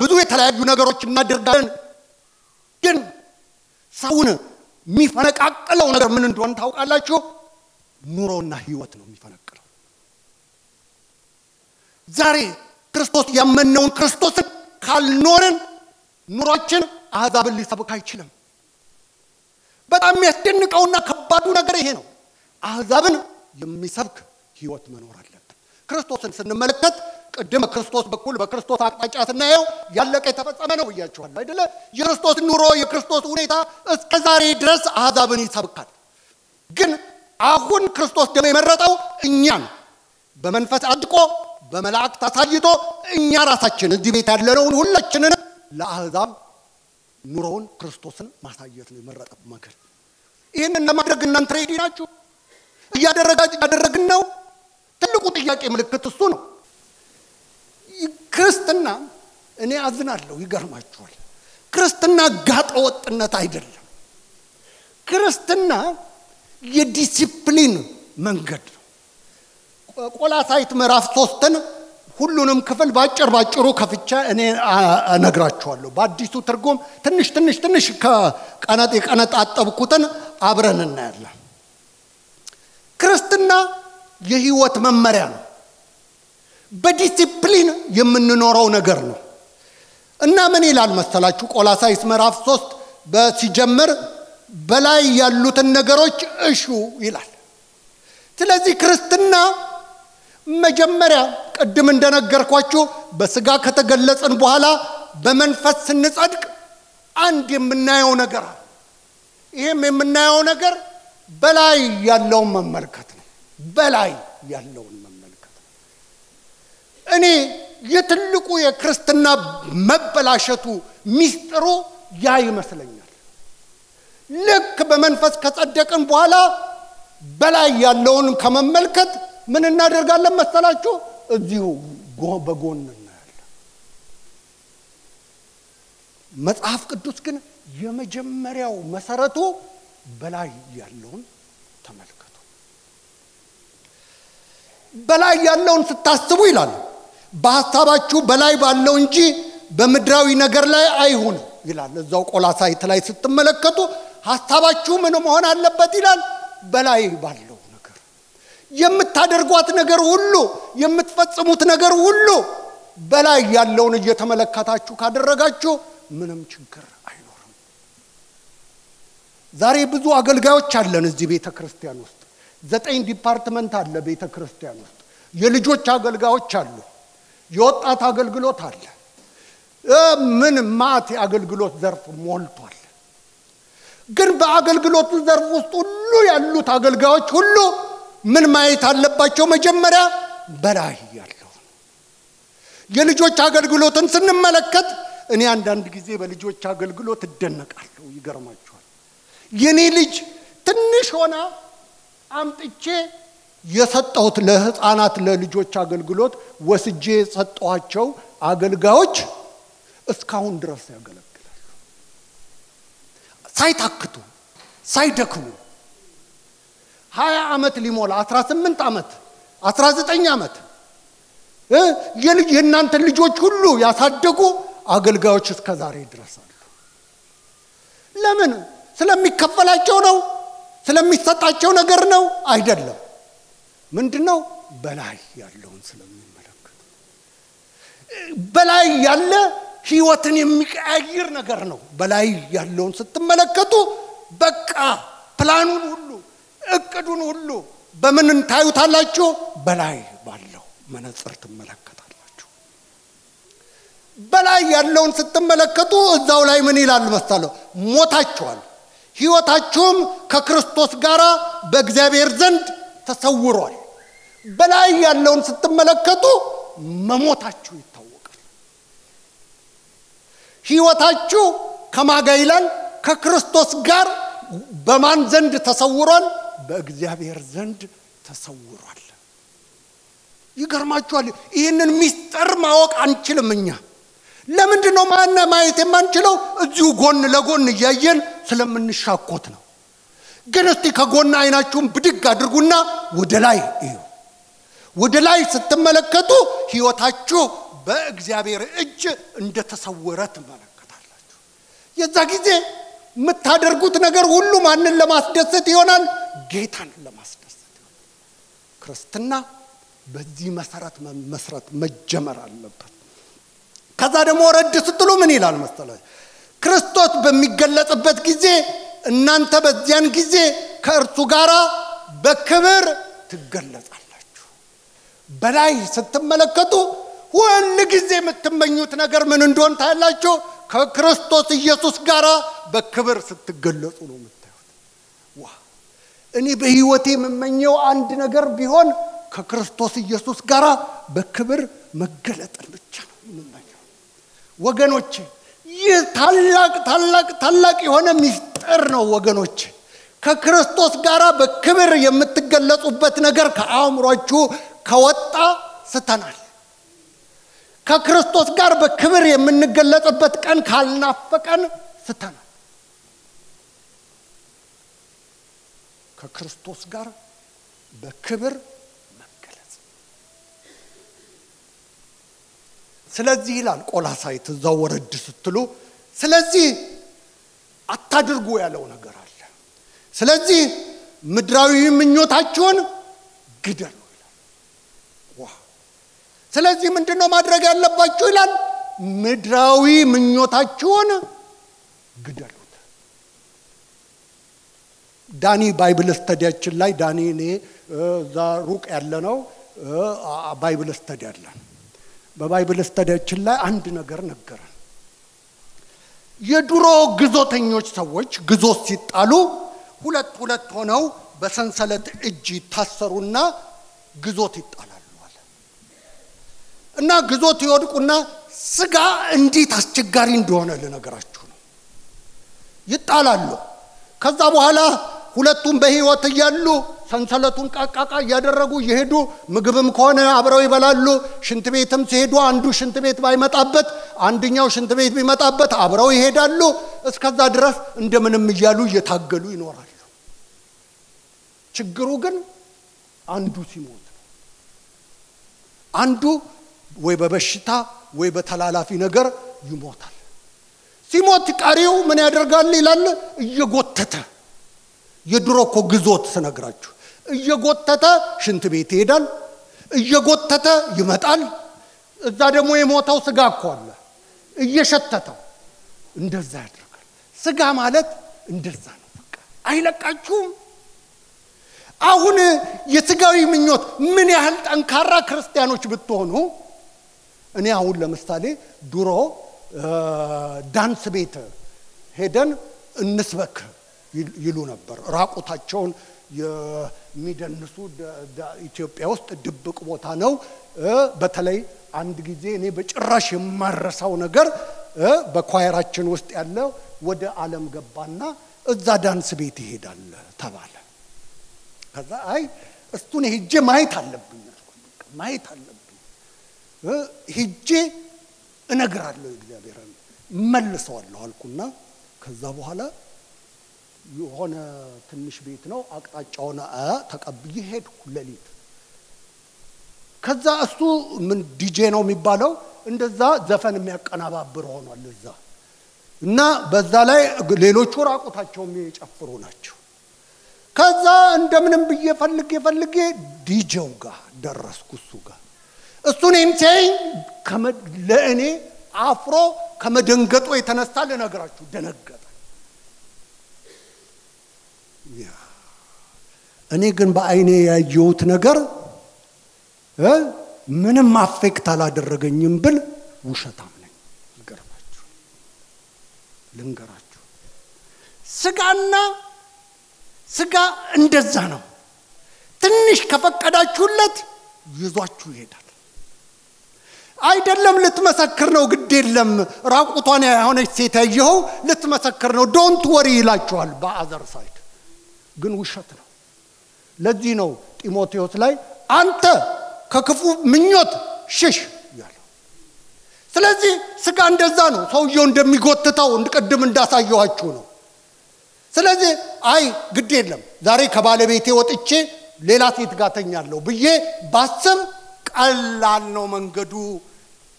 ብዙ የተለያዩ ነገሮች እናደርጋለን። ግን ሰውን የሚፈነቃቅለው ነገር ምን እንደሆነ ታውቃላችሁ? ኑሮና ህይወት ነው የሚፈነቅለው። ዛሬ ክርስቶስ ያመነውን ክርስቶስን ካልኖርን ኑሯችን አሕዛብን ሊሰብክ አይችልም። በጣም የሚያስደንቀውና ከባዱ ነገር ይሄ ነው። አሕዛብን የሚሰብክ ህይወት መኖር አለብን። ክርስቶስን ስንመለከት ቅድም በክርስቶስ በኩል በክርስቶስ አቅጣጫ ስናየው ያለቀ የተፈጸመ ነው ብያችኋለሁ አይደለ? የክርስቶስ ኑሮ የክርስቶስ ሁኔታ እስከ ዛሬ ድረስ አሕዛብን ይሰብካል። ግን አሁን ክርስቶስ ደግሞ የመረጠው እኛን በመንፈስ አድቆ በመላእክት አሳይቶ እኛ ራሳችን እዚህ ቤት ያለነውን ሁላችንን ለአሕዛብ ኑሮውን ክርስቶስን ማሳየት ነው የመረጠ መንገድ። ይህንን ለማድረግ እናንተ ሬዲ ናችሁ? እያደረግን ነው? ጥያቄ ምልክት እሱ ነው። ክርስትና እኔ አዝናለሁ፣ ይገርማችኋል። ክርስትና ጋጠ ወጥነት አይደለም። ክርስትና የዲሲፕሊን መንገድ ነው። ቆላሳይት ምዕራፍ ሶስትን ሁሉንም ክፍል ባጭር ባጭሩ ከፍቻ እኔ እነግራችኋለሁ። በአዲሱ ትርጉም ትንሽ ትንሽ ትንሽ የቀነጣጠብኩትን አብረን እናያለን። ክርስትና የህይወት መመሪያ ነው። በዲሲፕሊን የምንኖረው ነገር ነው እና ምን ይላል መሰላችሁ? ቆላሳይስ ምዕራፍ ሶስት በሲጀምር በላይ ያሉትን ነገሮች እሹ ይላል። ስለዚህ ክርስትና መጀመሪያ ቅድም እንደነገርኳችሁ በስጋ ከተገለጽን በኋላ በመንፈስ ስንጸድቅ አንድ የምናየው ነገር አለ። ይህም የምናየው ነገር በላይ ያለውን መመልከት በላይ ያለውን መመልከት እኔ የትልቁ የክርስትና መበላሸቱ ሚስጥሩ ያ ይመስለኛል። ልክ በመንፈስ ከጸደቅን በኋላ በላይ ያለውን ከመመልከት ምን እናደርጋለን መሰላችሁ? እዚሁ በጎን እናያለን። መጽሐፍ ቅዱስ ግን የመጀመሪያው መሰረቱ በላይ ያለውን ተመልከቱ። በላይ ያለውን ስታስቡ ይላል በሀሳባችሁ በላይ ባለው እንጂ በምድራዊ ነገር ላይ አይሁን ይላል። እዛው ቆላሳይት ላይ ስትመለከቱ ሀሳባችሁ ምን መሆን አለበት ይላል? በላይ ባለው ነገር የምታደርጓት ነገር ሁሉ የምትፈጽሙት ነገር ሁሉ በላይ ያለውን እየተመለከታችሁ ካደረጋችሁ ምንም ችግር አይኖርም። ዛሬ ብዙ አገልጋዮች አለን እዚህ ቤተ ክርስቲያን ውስጥ ዘጠኝ department አለ ቤተ ክርስቲያን ውስጥ። የልጆች አገልጋዮች አሉ የወጣት አገልግሎት አለ። ምን ማት የአገልግሎት ዘርፍ ሞልቷል? ግን በአገልግሎቱ ዘርፍ ውስጥ ሁሉ ያሉት አገልጋዮች ሁሉ ምን ማየት አለባቸው? መጀመሪያ በላይ ያለው የልጆች አገልግሎትን ስንመለከት እኔ አንዳንድ ጊዜ በልጆች አገልግሎት እደነቃለሁ ይገርማችኋል የኔ ልጅ ትንሽ ሆና አምጥቼ የሰጠሁት ለህፃናት ለልጆች አገልግሎት ወስጄ የሰጠኋቸው አገልጋዮች እስካሁን ድረስ ያገለግላሉ። ሳይታክቱ ሳይደክሙ ሀያ ዓመት ሊሞላ አስራ ስምንት ዓመት አስራ ዘጠኝ ዓመት የእናንተን ልጆች ሁሉ ያሳደጉ አገልጋዮች እስከ ዛሬ ድረስ አሉ። ለምን? ስለሚከፈላቸው ነው ስለሚሰጣቸው ነገር ነው? አይደለም። ምንድን ነው በላይ ያለውን ስለሚመለከቱ በላይ ያለ ህይወትን የሚቀያይር ነገር ነው። በላይ ያለውን ስትመለከቱ በቃ ፕላኑን ሁሉ እቅዱን ሁሉ በምን ታዩታላችሁ? በላይ ባለው መነጽር ትመለከታላችሁ። በላይ ያለውን ስትመለከቱ እዛው ላይ ምን ይላል መሳለው ሞታችኋል ህይወታችሁም ከክርስቶስ ጋር በእግዚአብሔር ዘንድ ተሰውሯል። በላይ ያለውን ስትመለከቱ መሞታችሁ ይታወቃል። ህይወታችሁ ከማጋ ይላል ከክርስቶስ ጋር በማን ዘንድ ተሰውሯል? በእግዚአብሔር ዘንድ ተሰውሯል። ይገርማችኋል። ይህንን ሚስጥር ማወቅ አንችልም እኛ ለምንድን ነው ማነ ማየት የማንችለው? እዚሁ ጎን ለጎን እያየን ስለምንሻኮት ነው። ግን እስቲ ከጎን አይናችሁን ብድግ አድርጉና ወደ ላይ እዩ። ወደ ላይ ስትመለከቱ ህይወታችሁ በእግዚአብሔር እጅ እንደተሰወረ ትመለከታላችሁ። የዛ ጊዜ የምታደርጉት ነገር ሁሉ ማንን ለማስደሰት ይሆናል? ጌታን ለማስደሰት ይሆናል። ክርስትና በዚህ መሰረት መመስረት መጀመር አለበት ከዛ ደግሞ ረድ ስትሉ ምን ይላል መሰለ ክርስቶስ በሚገለጽበት ጊዜ እናንተ በዚያን ጊዜ ከእርሱ ጋር በክብር ትገለጻላችሁ። በላይ ስትመለከቱ ሁል ጊዜ የምትመኙት ነገር ምን እንደሆን ታያላችሁ? ከክርስቶስ ኢየሱስ ጋር በክብር ስትገለጹ ነው የምታዩት። ዋ እኔ በህይወቴ የምመኘው አንድ ነገር ቢሆን ከክርስቶስ ኢየሱስ ጋር በክብር መገለጥን ብቻ ነው የምመኘው ወገኖቼ ይህ ታላቅ ታላቅ ታላቅ የሆነ ሚስጥር ነው ወገኖች ከክርስቶስ ጋር በክብር የምትገለጹበት ነገር ከአእምሯችሁ ከወጣ ስተናል ከክርስቶስ ጋር በክብር የምንገለጽበት ቀን ካልናፈቀን ስተናል። ከክርስቶስ ጋር በክብር ስለዚህ ይላል ቆላሳይት እዛው ወረድ ስትሉ፣ ስለዚህ አታድርጉ ያለው ነገር አለ። ስለዚህ ምድራዊ ምኞታችሁን ግደሉ ይላል። ስለዚህ ምንድን ነው ማድረግ ያለባችሁ ይላል? ምድራዊ ምኞታችሁን ግደሉት። ዳኒ Bible study ያችን ላይ ዳኒ እኔ እዛ ሩቅ ያለ ነው Bible study አለን። በ Bible study ያችን ላይ አንድ ነገር ነገረን። የድሮ ግዞተኞች ሰዎች ግዞት ሲጣሉ ሁለት ሁለት ሆነው በሰንሰለት እጅ ይታሰሩና ግዞት ይጣላሉ አለ እና ግዞት ይወድቁና ስጋ እንዴት አስቸጋሪ እንደሆነ ልነገራችሁ ነው። ይጣላሉ። ከዛ በኋላ ሁለቱም በህይወት እያሉ ሰንሰለቱን ቃቃቃ እያደረጉ እየሄዱ ምግብም ከሆነ አብረው ይበላሉ። ሽንት ቤትም ሲሄዱ አንዱ ሽንት ቤት ባይመጣበት አንደኛው ሽንት ቤት ቢመጣበት አብረው ይሄዳሉ። እስከዛ ድረስ እንደምንም እያሉ እየታገሉ ይኖራሉ። ችግሩ ግን አንዱ ሲሞት ነው። አንዱ ወይ በበሽታ ወይ በተላላፊ ነገር ይሞታል። ሲሞት ቀሪው ምን ያደርጋል ይላል? እየጎተተ የድሮ እኮ ግዞት ስነግራችሁ እየጎተተ ሽንት ቤት ይሄዳል፣ እየጎተተ ይመጣል። እዛ ደግሞ የሞተው ስጋ እኮ አለ እየሸተተው እንደዛ ያደርጋል። ስጋ ማለት እንደዛ ነው። በቃ አይለቃችሁም። አሁን የስጋዊ ምኞት ምን ያህል ጠንካራ ክርስቲያኖች ብትሆኑ እኔ አሁን ለምሳሌ ድሮ ዳንስ ቤት ሄደን እንስበክ ይሉ ነበር። ራቁታቸውን የሚደንሱ ኢትዮጵያ ውስጥ ድብቅ ቦታ ነው። በተለይ አንድ ጊዜ እኔ በጭራሽ የማረሳው ነገር በኳየራችን ውስጥ ያለ ወደ ዓለም ገባና እዛ ዳንስ ቤት ይሄዳል ተባለ። ከዛ አይ እሱን ሄጄ ማየት አለብኝ ማየት አለብኝ ሄጄ እነግራለሁ እግዚአብሔርን መልሰዋለሁ አልኩና ከዛ በኋላ የሆነ ትንሽ ቤት ነው። አቅጣጫውን ተቀብዬ ሄድኩ ሌሊት። ከዛ እሱ ምን ዲጄ ነው የሚባለው? እንደዛ ዘፈን የሚያቀነባብር ሆኗል እዛ። እና በዛ ላይ ሌሎቹ ራቁታቸው የሚጨፍሩ ናቸው። ከዛ እንደምንም ብዬ ፈልጌ ፈልጌ ዲጄው ጋር ደረስኩ እሱ ጋር። እሱን ሲያየኝ ለእኔ አፍሮ ከመደንገጦ የተነሳ ልነግራችሁ ደነገጠ እኔ ግን በአይኔ ያየሁት ነገር ምንም አፌክት አላደረገኝም ብል ውሸታም ነኝ። ልንገራችሁ ልንገራችሁ። ስጋና ስጋ እንደዛ ነው። ትንሽ ከፈቀዳችሁለት ይዟችሁ ይሄዳል። አይደለም ልትመሰክር ነው ግድ የለም። ራቁቷን የሆነች ሴት ያየኸው ልትመሰክር ነው። don't worry ይላችኋል brother ግን ውሸት ነው። ለዚህ ነው ጢሞቴዎስ ላይ አንተ ከክፉ ምኞት ሽሽ ያለው። ስለዚህ ስጋ እንደዛ ነው ሰውየው እንደሚጎትተው ቅድም እንዳሳየኋችሁ ነው። ስለዚህ አይ ግድ የለም ዛሬ ከባለቤቴ ወጥቼ ሌላ ሴት ጋር ተኛለሁ ብዬ ባስብ ቀላል ነው መንገዱ።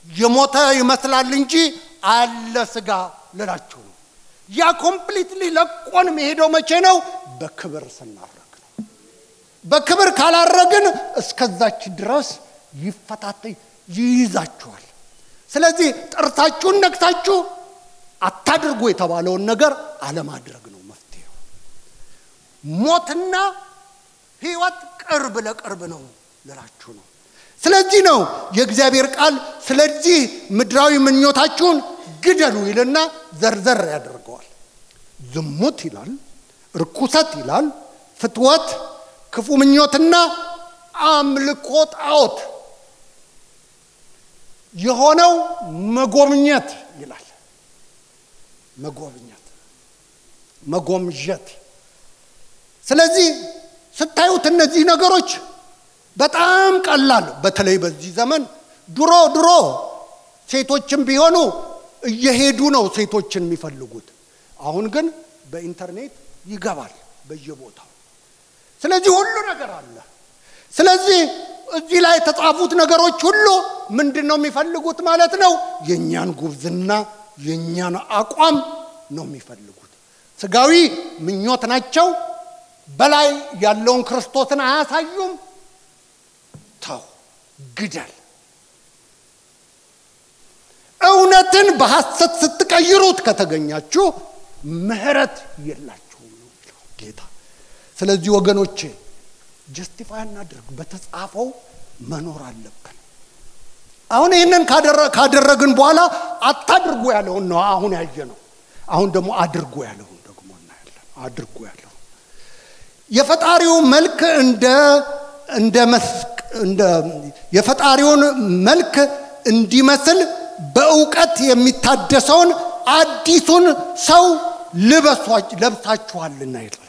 የሞተ ይመስላል እንጂ አለ ስጋ ልላችሁ ነው ያ completely ለቆን የሚሄደው መቼ ነው? በክብር ስናረግ ነው። በክብር ካላረግን እስከዛች ድረስ ይፈታት ይይዛችኋል። ስለዚህ ጥርሳችሁን ነክሳችሁ አታድርጉ የተባለውን ነገር አለማድረግ ነው መፍትሄው። ሞትና ህይወት ቅርብ ለቅርብ ነው ልላችሁ ነው። ስለዚህ ነው የእግዚአብሔር ቃል ስለዚህ ምድራዊ ምኞታችሁን ግደሉ ይልና ዘርዘር ያደርገዋል። ዝሙት ይላል ርኩሰት ይላል ፍትወት ክፉ ምኞትና አምልኮ ጣዖት የሆነው መጎብኘት ይላል። መጎብኘት መጎምጀት ስለዚህ ስታዩት እነዚህ ነገሮች በጣም ቀላል። በተለይ በዚህ ዘመን ድሮ ድሮ ሴቶችም ቢሆኑ እየሄዱ ነው ሴቶችን የሚፈልጉት። አሁን ግን በኢንተርኔት ይገባል በየቦታው። ስለዚህ ሁሉ ነገር አለ። ስለዚህ እዚህ ላይ የተጻፉት ነገሮች ሁሉ ምንድን ነው የሚፈልጉት ማለት ነው? የእኛን ጉብዝና የእኛን አቋም ነው የሚፈልጉት። ስጋዊ ምኞት ናቸው። በላይ ያለውን ክርስቶስን አያሳዩም። ተው፣ ግደል። እውነትን በሐሰት ስትቀይሩት ከተገኛችሁ ምሕረት የላችሁም ነው ጌታ። ስለዚህ ወገኖቼ ጀስቲፋይ እናድርግ። በተጻፈው መኖር አለብን። አሁን ይህንን ካደረግን በኋላ አታድርጉ ያለውን ነው አሁን ያየ ነው። አሁን ደግሞ አድርጉ ያለውን ደግሞ እናያለን። አድርጉ ያለውን የፈጣሪው መልክ እንደ እንደ የፈጣሪውን መልክ እንዲመስል በእውቀት የሚታደሰውን አዲሱን ሰው ለብሳችኋልና ይላል።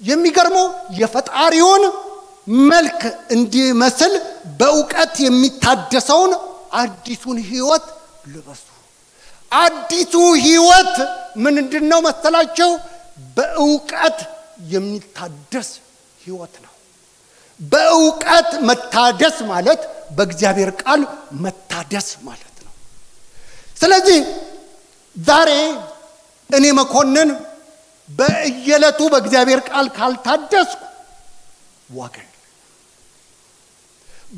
የሚገርመው የፈጣሪውን መልክ እንዲመስል በእውቀት የሚታደሰውን አዲሱን ህይወት ልበሱ። አዲሱ ህይወት ምንድን ነው መሰላቸው? በእውቀት የሚታደስ ህይወት ነው። በእውቀት መታደስ ማለት በእግዚአብሔር ቃል መታደስ ማለት ስለዚህ ዛሬ እኔ መኮንን በእየለቱ በእግዚአብሔር ቃል ካልታደስኩ ዋጋ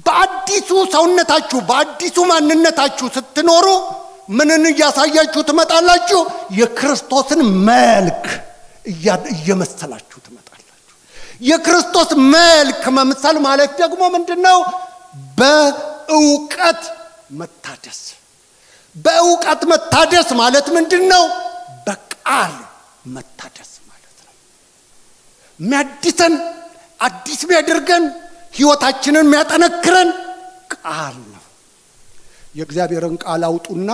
በአዲሱ ሰውነታችሁ በአዲሱ ማንነታችሁ ስትኖሩ ምንን እያሳያችሁ ትመጣላችሁ? የክርስቶስን መልክ እየመሰላችሁ ትመጣላችሁ። የክርስቶስ መልክ መምሰል ማለት ደግሞ ምንድን ነው? በእውቀት መታደስ። በእውቀት መታደስ ማለት ምንድን ነው? በቃል መታደስ ማለት ነው። የሚያድሰን አዲስ የሚያደርገን ህይወታችንን የሚያጠነክረን ቃል ነው። የእግዚአብሔርን ቃል አውጡና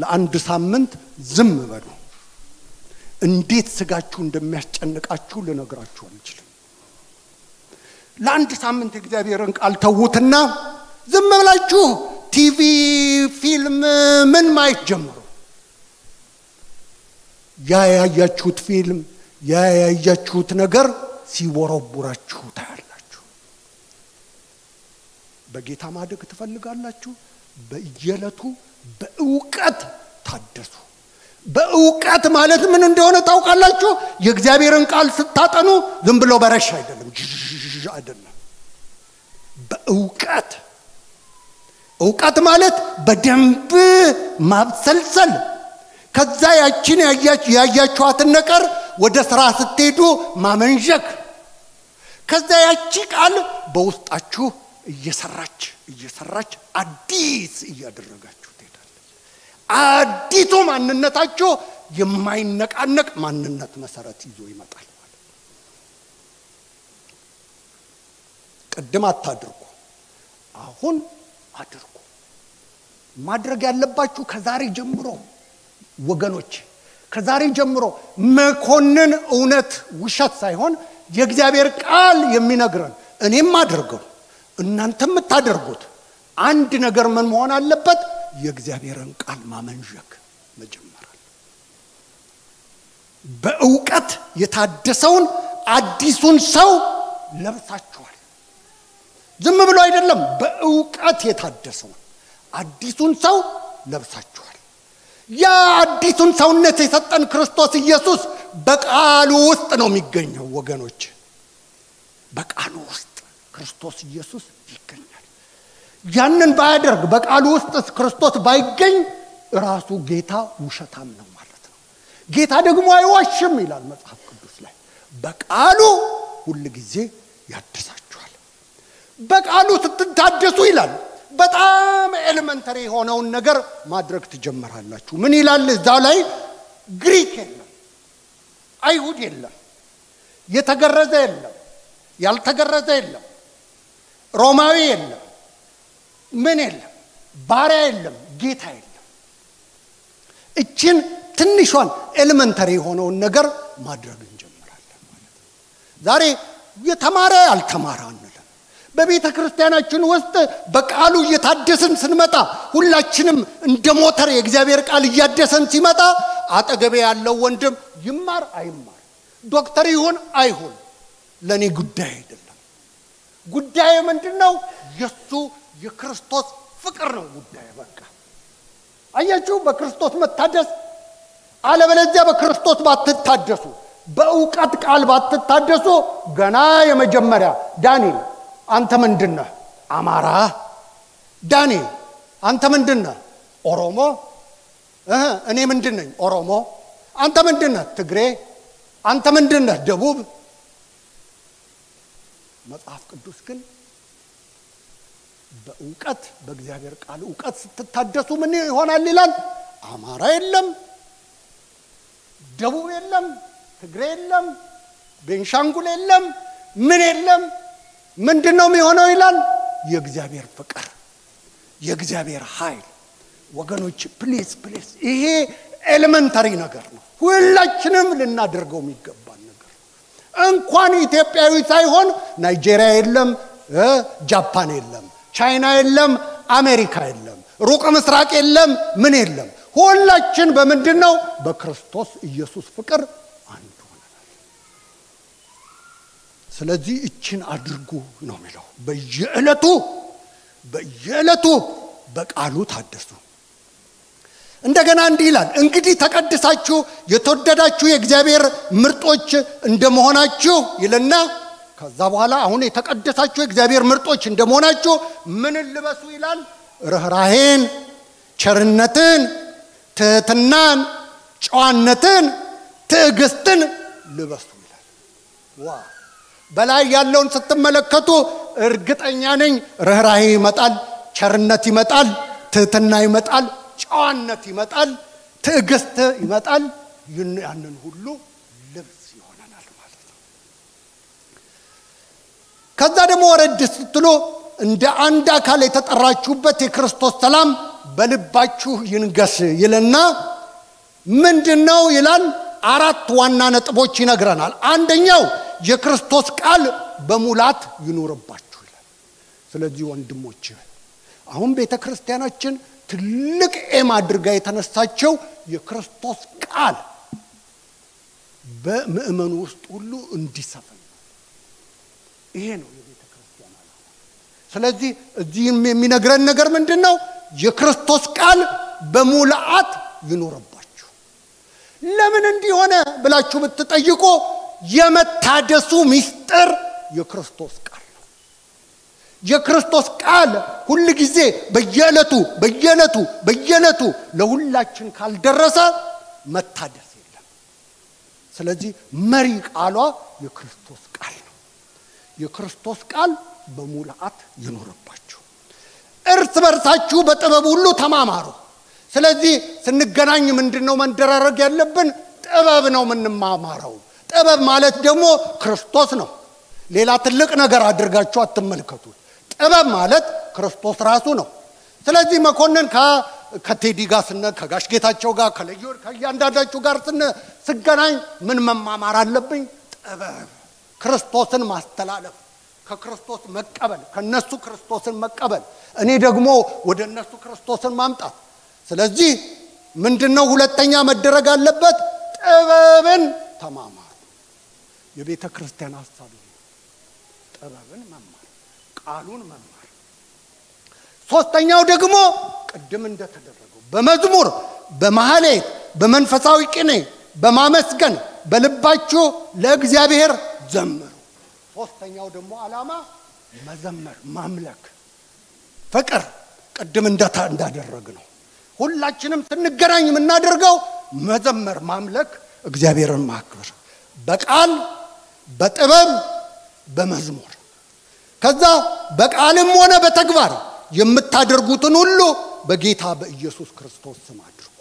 ለአንድ ሳምንት ዝም በሉ። እንዴት ስጋችሁ እንደሚያስጨንቃችሁ ልነግራችሁ አልችልም። ለአንድ ሳምንት የእግዚአብሔርን ቃል ተዉትና ዝም ብላችሁ ቲቪ፣ ፊልም ምን ማየት ጀምሩ። ያ ያያችሁት ፊልም ያ ያያችሁት ነገር ሲወረቡራችሁ ታያላችሁ። በጌታ ማደግ ትፈልጋላችሁ? በየዕለቱ በእውቀት ታደሱ። በእውቀት ማለት ምን እንደሆነ ታውቃላችሁ? የእግዚአብሔርን ቃል ስታጠኑ ዝም ብሎ በረሽ አይደለም፣ አይደለም። በእውቀት እውቀት ማለት በደንብ ማብሰልሰል። ከዛ ያችን ያያችኋትን ነገር ወደ ስራ ስትሄዱ ማመንዠክ። ከዛ ያቺ ቃል በውስጣችሁ እየሰራች እየሰራች አዲስ እያደረጋችሁ ትሄዳለች። አዲሱ ማንነታችሁ የማይነቃነቅ ማንነት መሰረት ይዞ ይመጣል ማለት ቅድም አታድርጉ፣ አሁን አድርጉ። ማድረግ ያለባችሁ ከዛሬ ጀምሮ ወገኖች፣ ከዛሬ ጀምሮ መኮንን እውነት ውሸት ሳይሆን የእግዚአብሔር ቃል የሚነግረን እኔም አድርገው እናንተም የምታደርጉት አንድ ነገር ምን መሆን አለበት? የእግዚአብሔርን ቃል ማመንዠክ መጀመራል። በእውቀት የታደሰውን አዲሱን ሰው ለብሳችኋል። ዝም ብሎ አይደለም፣ በእውቀት የታደሰውን አዲሱን ሰው ለብሳችኋል። ያ አዲሱን ሰውነት የሰጠን ክርስቶስ ኢየሱስ በቃሉ ውስጥ ነው የሚገኘው ወገኖች፣ በቃሉ ውስጥ ክርስቶስ ኢየሱስ ይገኛል። ያንን ባያደርግ በቃሉ ውስጥ ክርስቶስ ባይገኝ ራሱ ጌታ ውሸታም ነው ማለት ነው። ጌታ ደግሞ አይዋሽም ይላል መጽሐፍ ቅዱስ ላይ። በቃሉ ሁል ጊዜ ያድሳችኋል። በቃሉ ስትታደሱ ይላል በጣም elementary የሆነውን ነገር ማድረግ ትጀምራላችሁ። ምን ይላል እዛ ላይ? ግሪክ የለም፣ አይሁድ የለም፣ የተገረዘ የለም፣ ያልተገረዘ የለም፣ ሮማዊ የለም፣ ምን የለም፣ ባሪያ የለም፣ ጌታ የለም። እችን ትንሿን elementary የሆነውን ነገር ማድረግ እንጀምራለን ማለት ዛሬ የተማረ ያልተማረ በቤተ ክርስቲያናችን ውስጥ በቃሉ እየታደስን ስንመጣ ሁላችንም እንደ ሞተር የእግዚአብሔር ቃል እያደሰን ሲመጣ አጠገቤ ያለው ወንድም ይማር አይማር፣ ዶክተር ይሁን አይሁን ለእኔ ጉዳይ አይደለም። ጉዳይ ምንድን ነው? የእሱ የክርስቶስ ፍቅር ነው ጉዳይ። በቃ አያችሁ፣ በክርስቶስ መታደስ። አለበለዚያ በክርስቶስ ባትታደሱ፣ በእውቀት ቃል ባትታደሱ ገና የመጀመሪያ ዳንኤል አንተ ምንድን ነህ? አማራ። ዳንኤል አንተ ምንድን ነህ? ኦሮሞ። እኔ ምንድን ነኝ? ኦሮሞ። አንተ ምንድን? ትግሬ። አንተ ምንድን? ደቡብ። መጽሐፍ ቅዱስ ግን በእውቀት በእግዚአብሔር ቃል እውቀት ስትታደሱ ምን ይሆናል ይላል? አማራ የለም፣ ደቡብ የለም፣ ትግሬ የለም፣ ቤንሻንጉል የለም፣ ምን የለም። ምንድን ነው የሚሆነው ይላል? የእግዚአብሔር ፍቅር፣ የእግዚአብሔር ኃይል። ወገኖች please please፣ ይሄ elementary ነገር ነው። ሁላችንም ልናደርገው የሚገባን ነገር ነው። እንኳን ኢትዮጵያዊ ሳይሆን ናይጄሪያ የለም፣ ጃፓን የለም፣ ቻይና የለም፣ አሜሪካ የለም፣ ሩቅ ምስራቅ የለም፣ ምን የለም። ሁላችን በምንድን ነው? በክርስቶስ ኢየሱስ ፍቅር አንዱ ሆነናል። ስለዚህ እችን አድርጉ ነው የሚለው። በየዕለቱ በየዕለቱ በቃሉ ታደሱ። እንደገና እንዲህ ይላል፣ እንግዲህ ተቀድሳችሁ የተወደዳችሁ የእግዚአብሔር ምርጦች እንደመሆናችሁ ይልና ከዛ በኋላ አሁን የተቀደሳችሁ የእግዚአብሔር ምርጦች እንደመሆናችሁ ምንን ልበሱ ይላል? ርኅራሄን፣ ቸርነትን፣ ትህትናን፣ ጨዋነትን፣ ትዕግስትን ልበሱ ይላል። ዋ በላይ ያለውን ስትመለከቱ እርግጠኛ ነኝ ርኅራሄ ይመጣል፣ ቸርነት ይመጣል፣ ትህትና ይመጣል፣ ጨዋነት ይመጣል፣ ትዕግስት ይመጣል። ያንን ሁሉ ልብስ ይሆነናል ማለት ነው። ከዛ ደግሞ ወረድ ስትሉ እንደ አንድ አካል የተጠራችሁበት የክርስቶስ ሰላም በልባችሁ ይንገስ ይልና ምንድን ነው ይላል? አራት ዋና ነጥቦች ይነግረናል። አንደኛው የክርስቶስ ቃል በሙላት ይኑርባችሁ ይላል። ስለዚህ ወንድሞች አሁን ቤተ ክርስቲያናችን ትልቅ ኤም አድርጋ የተነሳቸው የክርስቶስ ቃል በምእመኑ ውስጥ ሁሉ እንዲሰፍን ይሄ ነው የቤተ ክርስቲያን ስለዚህ እዚህም የሚነግረን ነገር ምንድን ነው? የክርስቶስ ቃል በሙልአት ይኖርባችሁ። ለምን እንዲሆነ ብላችሁ ብትጠይቁ የመታደሱ ምስጢር የክርስቶስ ቃል ነው። የክርስቶስ ቃል ሁል ጊዜ በየዕለቱ በየዕለቱ በየዕለቱ ለሁላችን ካልደረሰ መታደስ የለም። ስለዚህ መሪ ቃሏ የክርስቶስ ቃል ነው። የክርስቶስ ቃል በሙልአት ይኖርባችሁ። እርስ በርሳችሁ በጥበብ ሁሉ ተማማሩ። ስለዚህ ስንገናኝ ምንድን ነው መንደራረግ ያለብን? ጥበብ ነው የምንማማረው። ጥበብ ማለት ደግሞ ክርስቶስ ነው። ሌላ ትልቅ ነገር አድርጋችሁ አትመልከቱት። ጥበብ ማለት ክርስቶስ ራሱ ነው። ስለዚህ መኮንን ከቴዲ ጋር ስነ ከጋሽ ጌታቸው ጋር ከለዩ ከእያንዳንዳችሁ ጋር ስገናኝ ምን መማማር አለብኝ? ጥበብ ክርስቶስን ማስተላለፍ፣ ከክርስቶስ መቀበል፣ ከነሱ ክርስቶስን መቀበል፣ እኔ ደግሞ ወደ እነሱ ክርስቶስን ማምጣት። ስለዚህ ምንድን ነው ሁለተኛ መደረግ አለበት? ጥበብን ተማማሩ። የቤተ ክርስቲያን ሀሳብ ጥበብን መማር፣ ቃሉን መማር። ሶስተኛው ደግሞ ቅድም እንደተደረገው በመዝሙር በማህሌት በመንፈሳዊ ቅኔ በማመስገን በልባችሁ ለእግዚአብሔር ዘምሩ። ሶስተኛው ደግሞ ዓላማ መዘመር፣ ማምለክ፣ ፍቅር ቅድም እንዳደረግን ነው። ሁላችንም ስንገናኝ የምናደርገው መዘመር፣ ማምለክ፣ እግዚአብሔርን ማክበር በቃል በጥበብ በመዝሙር ከዛ በቃልም ሆነ በተግባር የምታደርጉትን ሁሉ በጌታ በኢየሱስ ክርስቶስ ስም አድርጉ።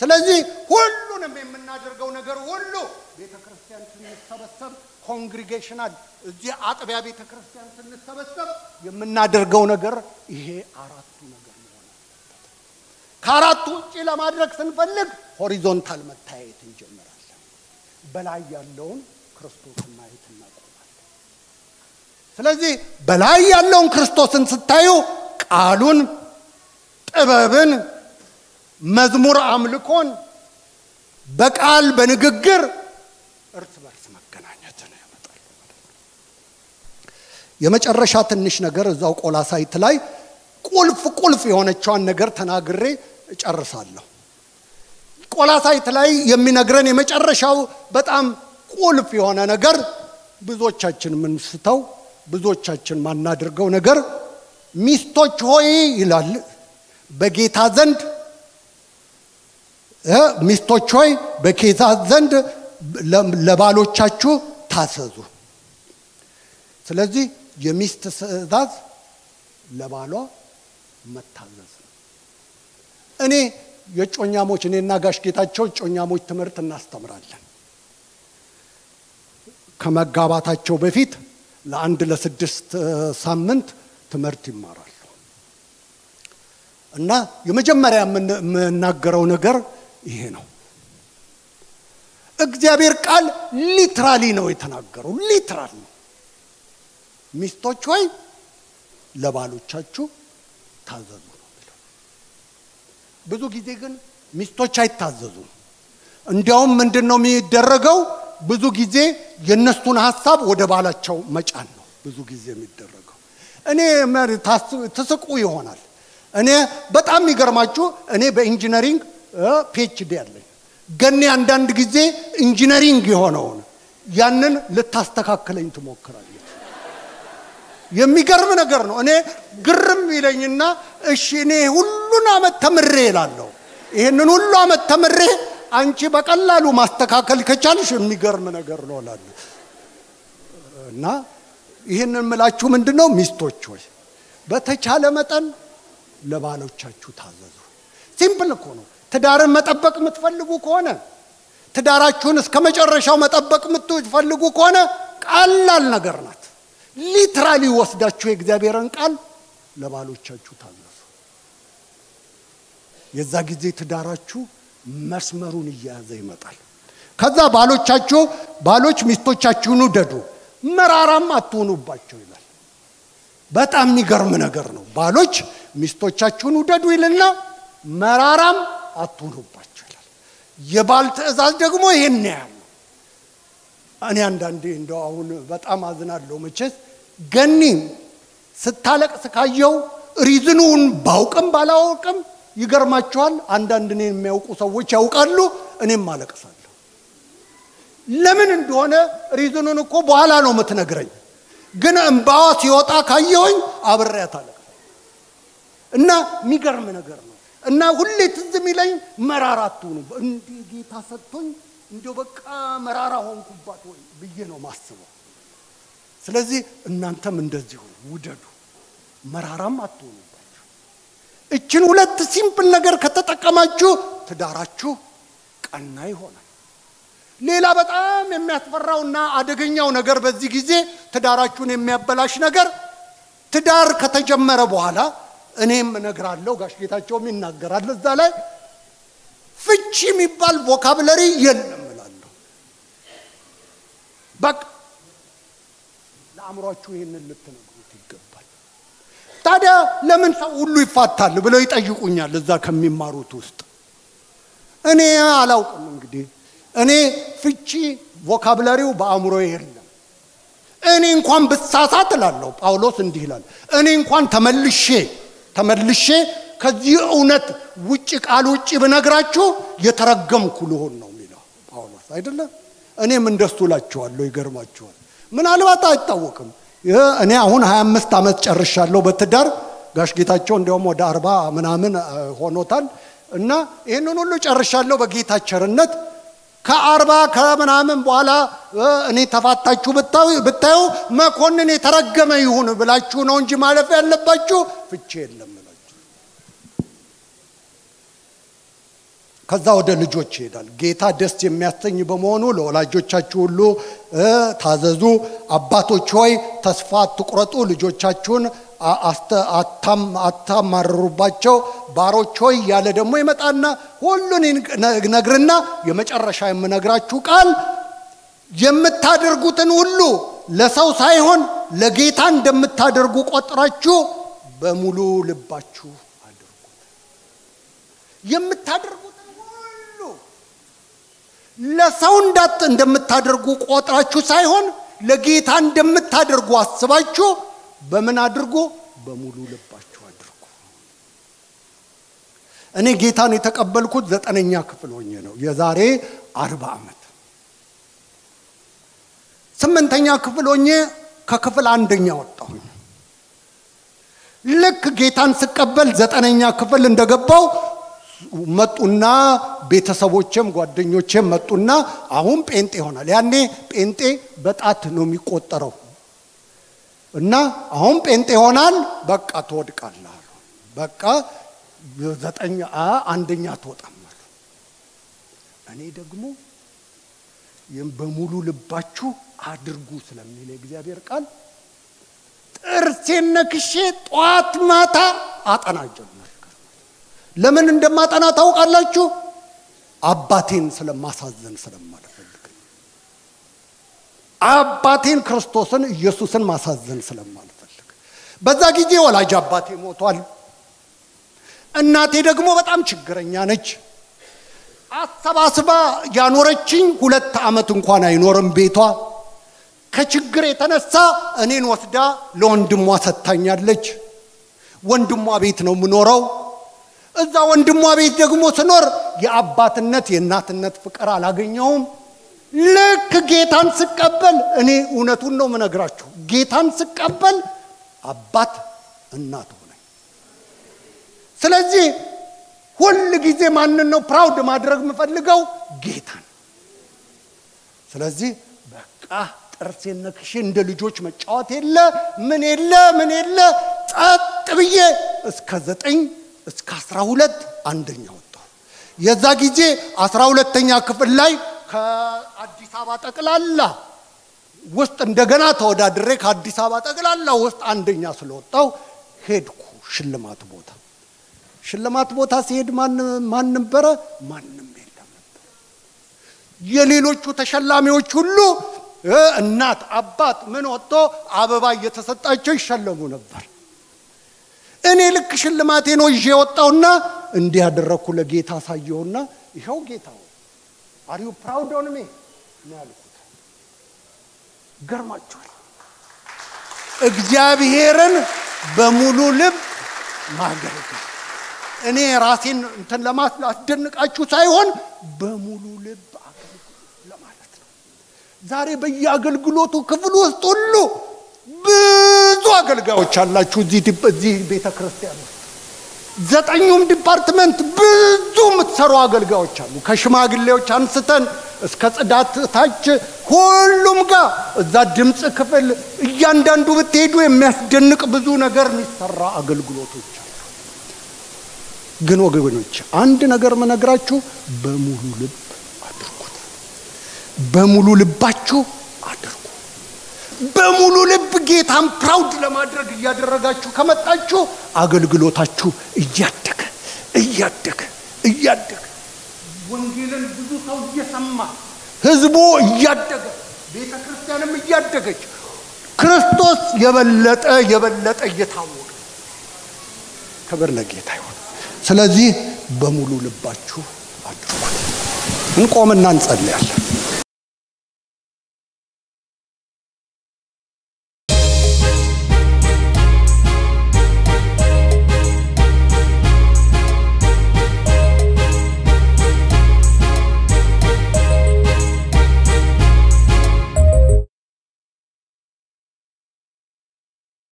ስለዚህ ሁሉንም የምናደርገው ነገር ሁሉ ቤተ ክርስቲያን ስንሰበሰብ congregational እዚህ አጥቢያ ቤተ ክርስቲያን ስንሰበሰብ የምናደርገው ነገር ይሄ አራቱ ነገር መሆን ከአራቱ ውጭ ለማድረግ ስንፈልግ ሆሪዞንታል መታየት እንጀምራለን። በላይ ያለውን ክርስቶስን ማየት እናቆማለን። ስለዚህ በላይ ያለውን ክርስቶስን ስታዩ ቃሉን፣ ጥበብን፣ መዝሙር አምልኮን በቃል በንግግር እርስ በርስ መገናኘትን ያመጣል። የመጨረሻ ትንሽ ነገር እዛው ቆላስያስ ላይ ቁልፍ ቁልፍ የሆነችዋን ነገር ተናግሬ እጨርሳለሁ። ቆላስያስ ላይ የሚነግረን የመጨረሻው በጣም ቁልፍ የሆነ ነገር ብዙዎቻችን የምንስተው ብዙዎቻችን የማናደርገው ነገር ሚስቶች ሆይ ይላል በጌታ ዘንድ ሚስቶች ሆይ በጌታ ዘንድ ለባሎቻችሁ ታዘዙ። ስለዚህ የሚስት ትእዛዝ ለባሏ መታዘዝ ነው። እኔ የጮኛሞች እኔና ጋሽ ጌታቸው ጮኛሞች ትምህርት እናስተምራለን። ከመጋባታቸው በፊት ለአንድ ለስድስት ሳምንት ትምህርት ይማራሉ እና የመጀመሪያ የምናገረው ነገር ይሄ ነው። እግዚአብሔር ቃል literally ነው የተናገረው። literal ነው። ሚስቶች ሆይ ለባሎቻችሁ ታዘዙ ነው ብዙ ጊዜ ግን ሚስቶች አይታዘዙም። እንዲያውም ምንድን ነው የሚደረገው? ብዙ ጊዜ የእነሱን ሀሳብ ወደ ባላቸው መጫን ነው ብዙ ጊዜ የሚደረገው። እኔ ትስቁ ይሆናል። እኔ በጣም የሚገርማችሁ እኔ በ engineering PhD ያለኝ ገኔ አንዳንድ ጊዜ engineering የሆነውን ያንን ልታስተካክለኝ ትሞክራለች። የሚገርም ነገር ነው። እኔ ግርም ይለኝና እሺ እኔ ሁሉ አመት ተምሬ እላለሁ። ይህንን ሁሉ አመት ተምሬ አንቺ በቀላሉ ማስተካከል ከቻልሽ የሚገርም ነገር ነው እላለሁ። እና ይህንን የምላችሁ ምንድን ነው ሚስቶች ሆይ በተቻለ መጠን ለባሎቻችሁ ታዘዙ። simple እኮ ነው። ትዳርን መጠበቅ የምትፈልጉ ከሆነ ትዳራችሁን እስከ መጨረሻው መጠበቅ የምትፈልጉ ከሆነ ቀላል ነገር ናት። literally ወስዳችሁ የእግዚአብሔርን ቃል ለባሎቻችሁ ታዘዙ። የዛ ጊዜ ትዳራችሁ መስመሩን እየያዘ ይመጣል። ከዛ ባሎቻችሁ ባሎች ሚስቶቻችሁን ውደዱ፣ መራራም አትሆኑባቸው ይላል። በጣም የሚገርም ነገር ነው። ባሎች ሚስቶቻችሁን ውደዱ ይልና መራራም አትሆኑባቸው ይላል። የባል ትእዛዝ ደግሞ ይሄን ያህል ነው። እኔ አንዳንዴ እንደው አሁን በጣም አዝናለሁ። መቼስ ገኒም ስታለቅስ ካየው ሪዝኑን ባውቅም ባላውቅም ይገርማቸዋል። አንዳንድ እኔ የሚያውቁ ሰዎች ያውቃሉ፣ እኔም አለቅሳለሁ። ለምን እንደሆነ ሪዝኑን እኮ በኋላ ነው የምትነግረኝ፣ ግን እምባዋ ሲወጣ ካየሁኝ አብሬያት አለቅሳለሁ። እና የሚገርም ነገር ነው። እና ሁሌ ትዝ የሚለኝ መራራ አትሁኑ። እንዲህ ጌታ ሰጥቶኝ እንዲያው በቃ መራራ ሆንኩባት ወይ ብዬ ነው ማስበው። ስለዚህ እናንተም እንደዚሁ ውደዱ፣ መራራም አትሆኑባቸው። እችን ሁለት simple ነገር ከተጠቀማችሁ ትዳራችሁ ቀና ይሆናል። ሌላ በጣም የሚያስፈራውና አደገኛው ነገር በዚህ ጊዜ ትዳራችሁን የሚያበላሽ ነገር ትዳር ከተጀመረ በኋላ እኔም እነግራለሁ፣ ጋሽ ጌታቸውም ይናገራል እዛ ላይ ፍቺ የሚባል vocabulary የለም እላለሁ። በቃ ለአእምሯችሁ ይህንን ልትነግሩት ይገባል። ታዲያ ለምን ሰው ሁሉ ይፋታል ብለው ይጠይቁኛል እዛ ከሚማሩት ውስጥ። እኔ አላውቅም እንግዲህ እኔ ፍቺ ቮካብለሪው በአእምሮ የለም። እኔ እንኳን ብሳሳት እላለሁ። ጳውሎስ እንዲህ ይላል፣ እኔ እንኳን ተመልሼ ተመልሼ ከዚህ እውነት ውጭ ቃል ውጭ ብነግራችሁ የተረገምኩ ልሆን ነው የሚለው ጳውሎስ አይደለም። እኔም እንደሱ እላችኋለሁ። ይገርማችኋል። ምናልባት አይታወቅም። እኔ አሁን 25 ዓመት ጨርሻለሁ በትዳር ጋሽ ጌታቸው እንዲያውም ወደ አርባ ምናምን ሆኖታል። እና ይህንን ሁሉ ጨርሻለሁ በጌታ ቸርነት። ከአርባ ከምናምን በኋላ እኔ ተፋታችሁ ብታዩ መኮንን የተረገመ ይሁን ብላችሁ ነው እንጂ ማለፍ ያለባችሁ ፍቺ የለም ብላችሁ። ከዛ ወደ ልጆች ይሄዳል። ጌታ ደስ የሚያሰኝ በመሆኑ ለወላጆቻችሁ ሁሉ ታዘዙ። አባቶች ሆይ ተስፋ አትቁረጡ፣ ልጆቻችሁን አታማርሩባቸው። ባሮች ሆይ ያለ ደግሞ ይመጣና ሁሉን ነግርና የመጨረሻ የምነግራችሁ ቃል የምታደርጉትን ሁሉ ለሰው ሳይሆን ለጌታ እንደምታደርጉ ቆጥራችሁ በሙሉ ልባችሁ አድርጉት። የምታደርጉትን ሁሉ ለሰው እንዳት እንደምታደርጉ ቆጥራችሁ ሳይሆን ለጌታ እንደምታደርጉ አስባችሁ በምን አድርጉ? በሙሉ ልባችሁ አድርጉ። እኔ ጌታን የተቀበልኩት ዘጠነኛ ክፍል ሆኜ ነው፣ የዛሬ አርባ ዓመት ስምንተኛ ክፍል ሆኜ ከክፍል አንደኛ ወጣሁኝ። ልክ ጌታን ስቀበል ዘጠነኛ ክፍል እንደገባው መጡና ቤተሰቦቼም ጓደኞቼም መጡና አሁን ጴንጤ ይሆናል። ያኔ ጴንጤ በጣት ነው የሚቆጠረው። እና አሁን ጴንጤ ይሆናል፣ በቃ ትወድቃለህ በቃ ዘጠኛ አንደኛ ትወጣም እኔ ደግሞ በሙሉ ልባችሁ አድርጉ ስለሚል የእግዚአብሔር ቃል ጥርሴን ነክሼ ጠዋት ማታ አጠና ለምን እንደማጠና ታውቃላችሁ? አባቴን ስለማሳዘን ስለማልፈልግ፣ አባቴን ክርስቶስን ኢየሱስን ማሳዘን ስለማልፈልግ። በዛ ጊዜ ወላጅ አባቴ ሞቷል። እናቴ ደግሞ በጣም ችግረኛ ነች። አሰባስባ ያኖረችኝ ሁለት ዓመት እንኳን አይኖርም ቤቷ። ከችግር የተነሳ እኔን ወስዳ ለወንድሟ ሰጥታኛለች። ወንድሟ ቤት ነው የምኖረው። እዛ ወንድሟ ቤት ደግሞ ስኖር የአባትነት የእናትነት ፍቅር አላገኘውም። ልክ ጌታን ስቀበል እኔ እውነቱን ነው ምነግራችሁ፣ ጌታን ስቀበል አባት እናት ሆነኝ። ስለዚህ ሁል ጊዜ ማንን ነው proud ማድረግ የምፈልገው? ጌታን። ስለዚህ በቃ ጥርሴን ነክሼ እንደ ልጆች መጫወት የለ ምን የለ ምን የለ ጸጥ ብዬ እስከ ዘጠኝ እስከ አስራ ሁለት አንደኛ ወጣሁ። የዛ ጊዜ አስራ ሁለተኛ ክፍል ላይ ከአዲስ አበባ ጠቅላላ ውስጥ እንደገና ተወዳድሬ ከአዲስ አበባ ጠቅላላ ውስጥ አንደኛ ስለወጣው ሄድኩ ሽልማት ቦታ። ሽልማት ቦታ ሲሄድ ማን ነበረ? ማንም የለም ነበር። የሌሎቹ ተሸላሚዎች ሁሉ እናት አባት ምን ወጥቶ አበባ እየተሰጣቸው ይሸለሙ ነበር። እኔ ልክ ሽልማቴ ነው ይዤ የወጣውና እንዲህ ያደረግኩ ለጌታ ሳየውና ይኸው ጌታ are you proud on me ያልኩት። ይገርማችኋል። እግዚአብሔርን በሙሉ ልብ ማገልገል እኔ ራሴን እንትን ለማስደንቃችሁ ሳይሆን በሙሉ ልብ አገልግሎት ለማለት ነው። ዛሬ በየአገልግሎቱ ክፍል ውስጥ ሁሉ ብዙ አገልጋዮች አላችሁ። እዚህ ቤተ ክርስቲያን ዘጠኙም department ብዙ የምትሰሩ አገልጋዮች አሉ። ከሽማግሌዎች አንስቶ እስከ ጽዳት ታች ሁሉም ጋር እዛ ድምፅ ክፍል እያንዳንዱ ብትሄዱ የሚያስደንቅ ብዙ ነገር የሚሰራ አገልግሎቶች አሉ። ግን ወገኖች አንድ ነገር የምነግራችሁ በሙሉ ልብ አድርጉት። በሙሉ ልባችሁ አድርጉ። በሙሉ ልብ ጌታን proud ለማድረግ እያደረጋችሁ ከመጣችሁ አገልግሎታችሁ እያደገ እያደገ እያደገ ወንጌልን ብዙ ሰው እየሰማ ህዝቡ እያደገ ቤተ ክርስቲያንም እያደገች ክርስቶስ የበለጠ የበለጠ እየታወቀ ክብር ለጌታ ይሆን። ስለዚህ በሙሉ ልባችሁ አድርጉት። እንቆምና እንጸልያለን።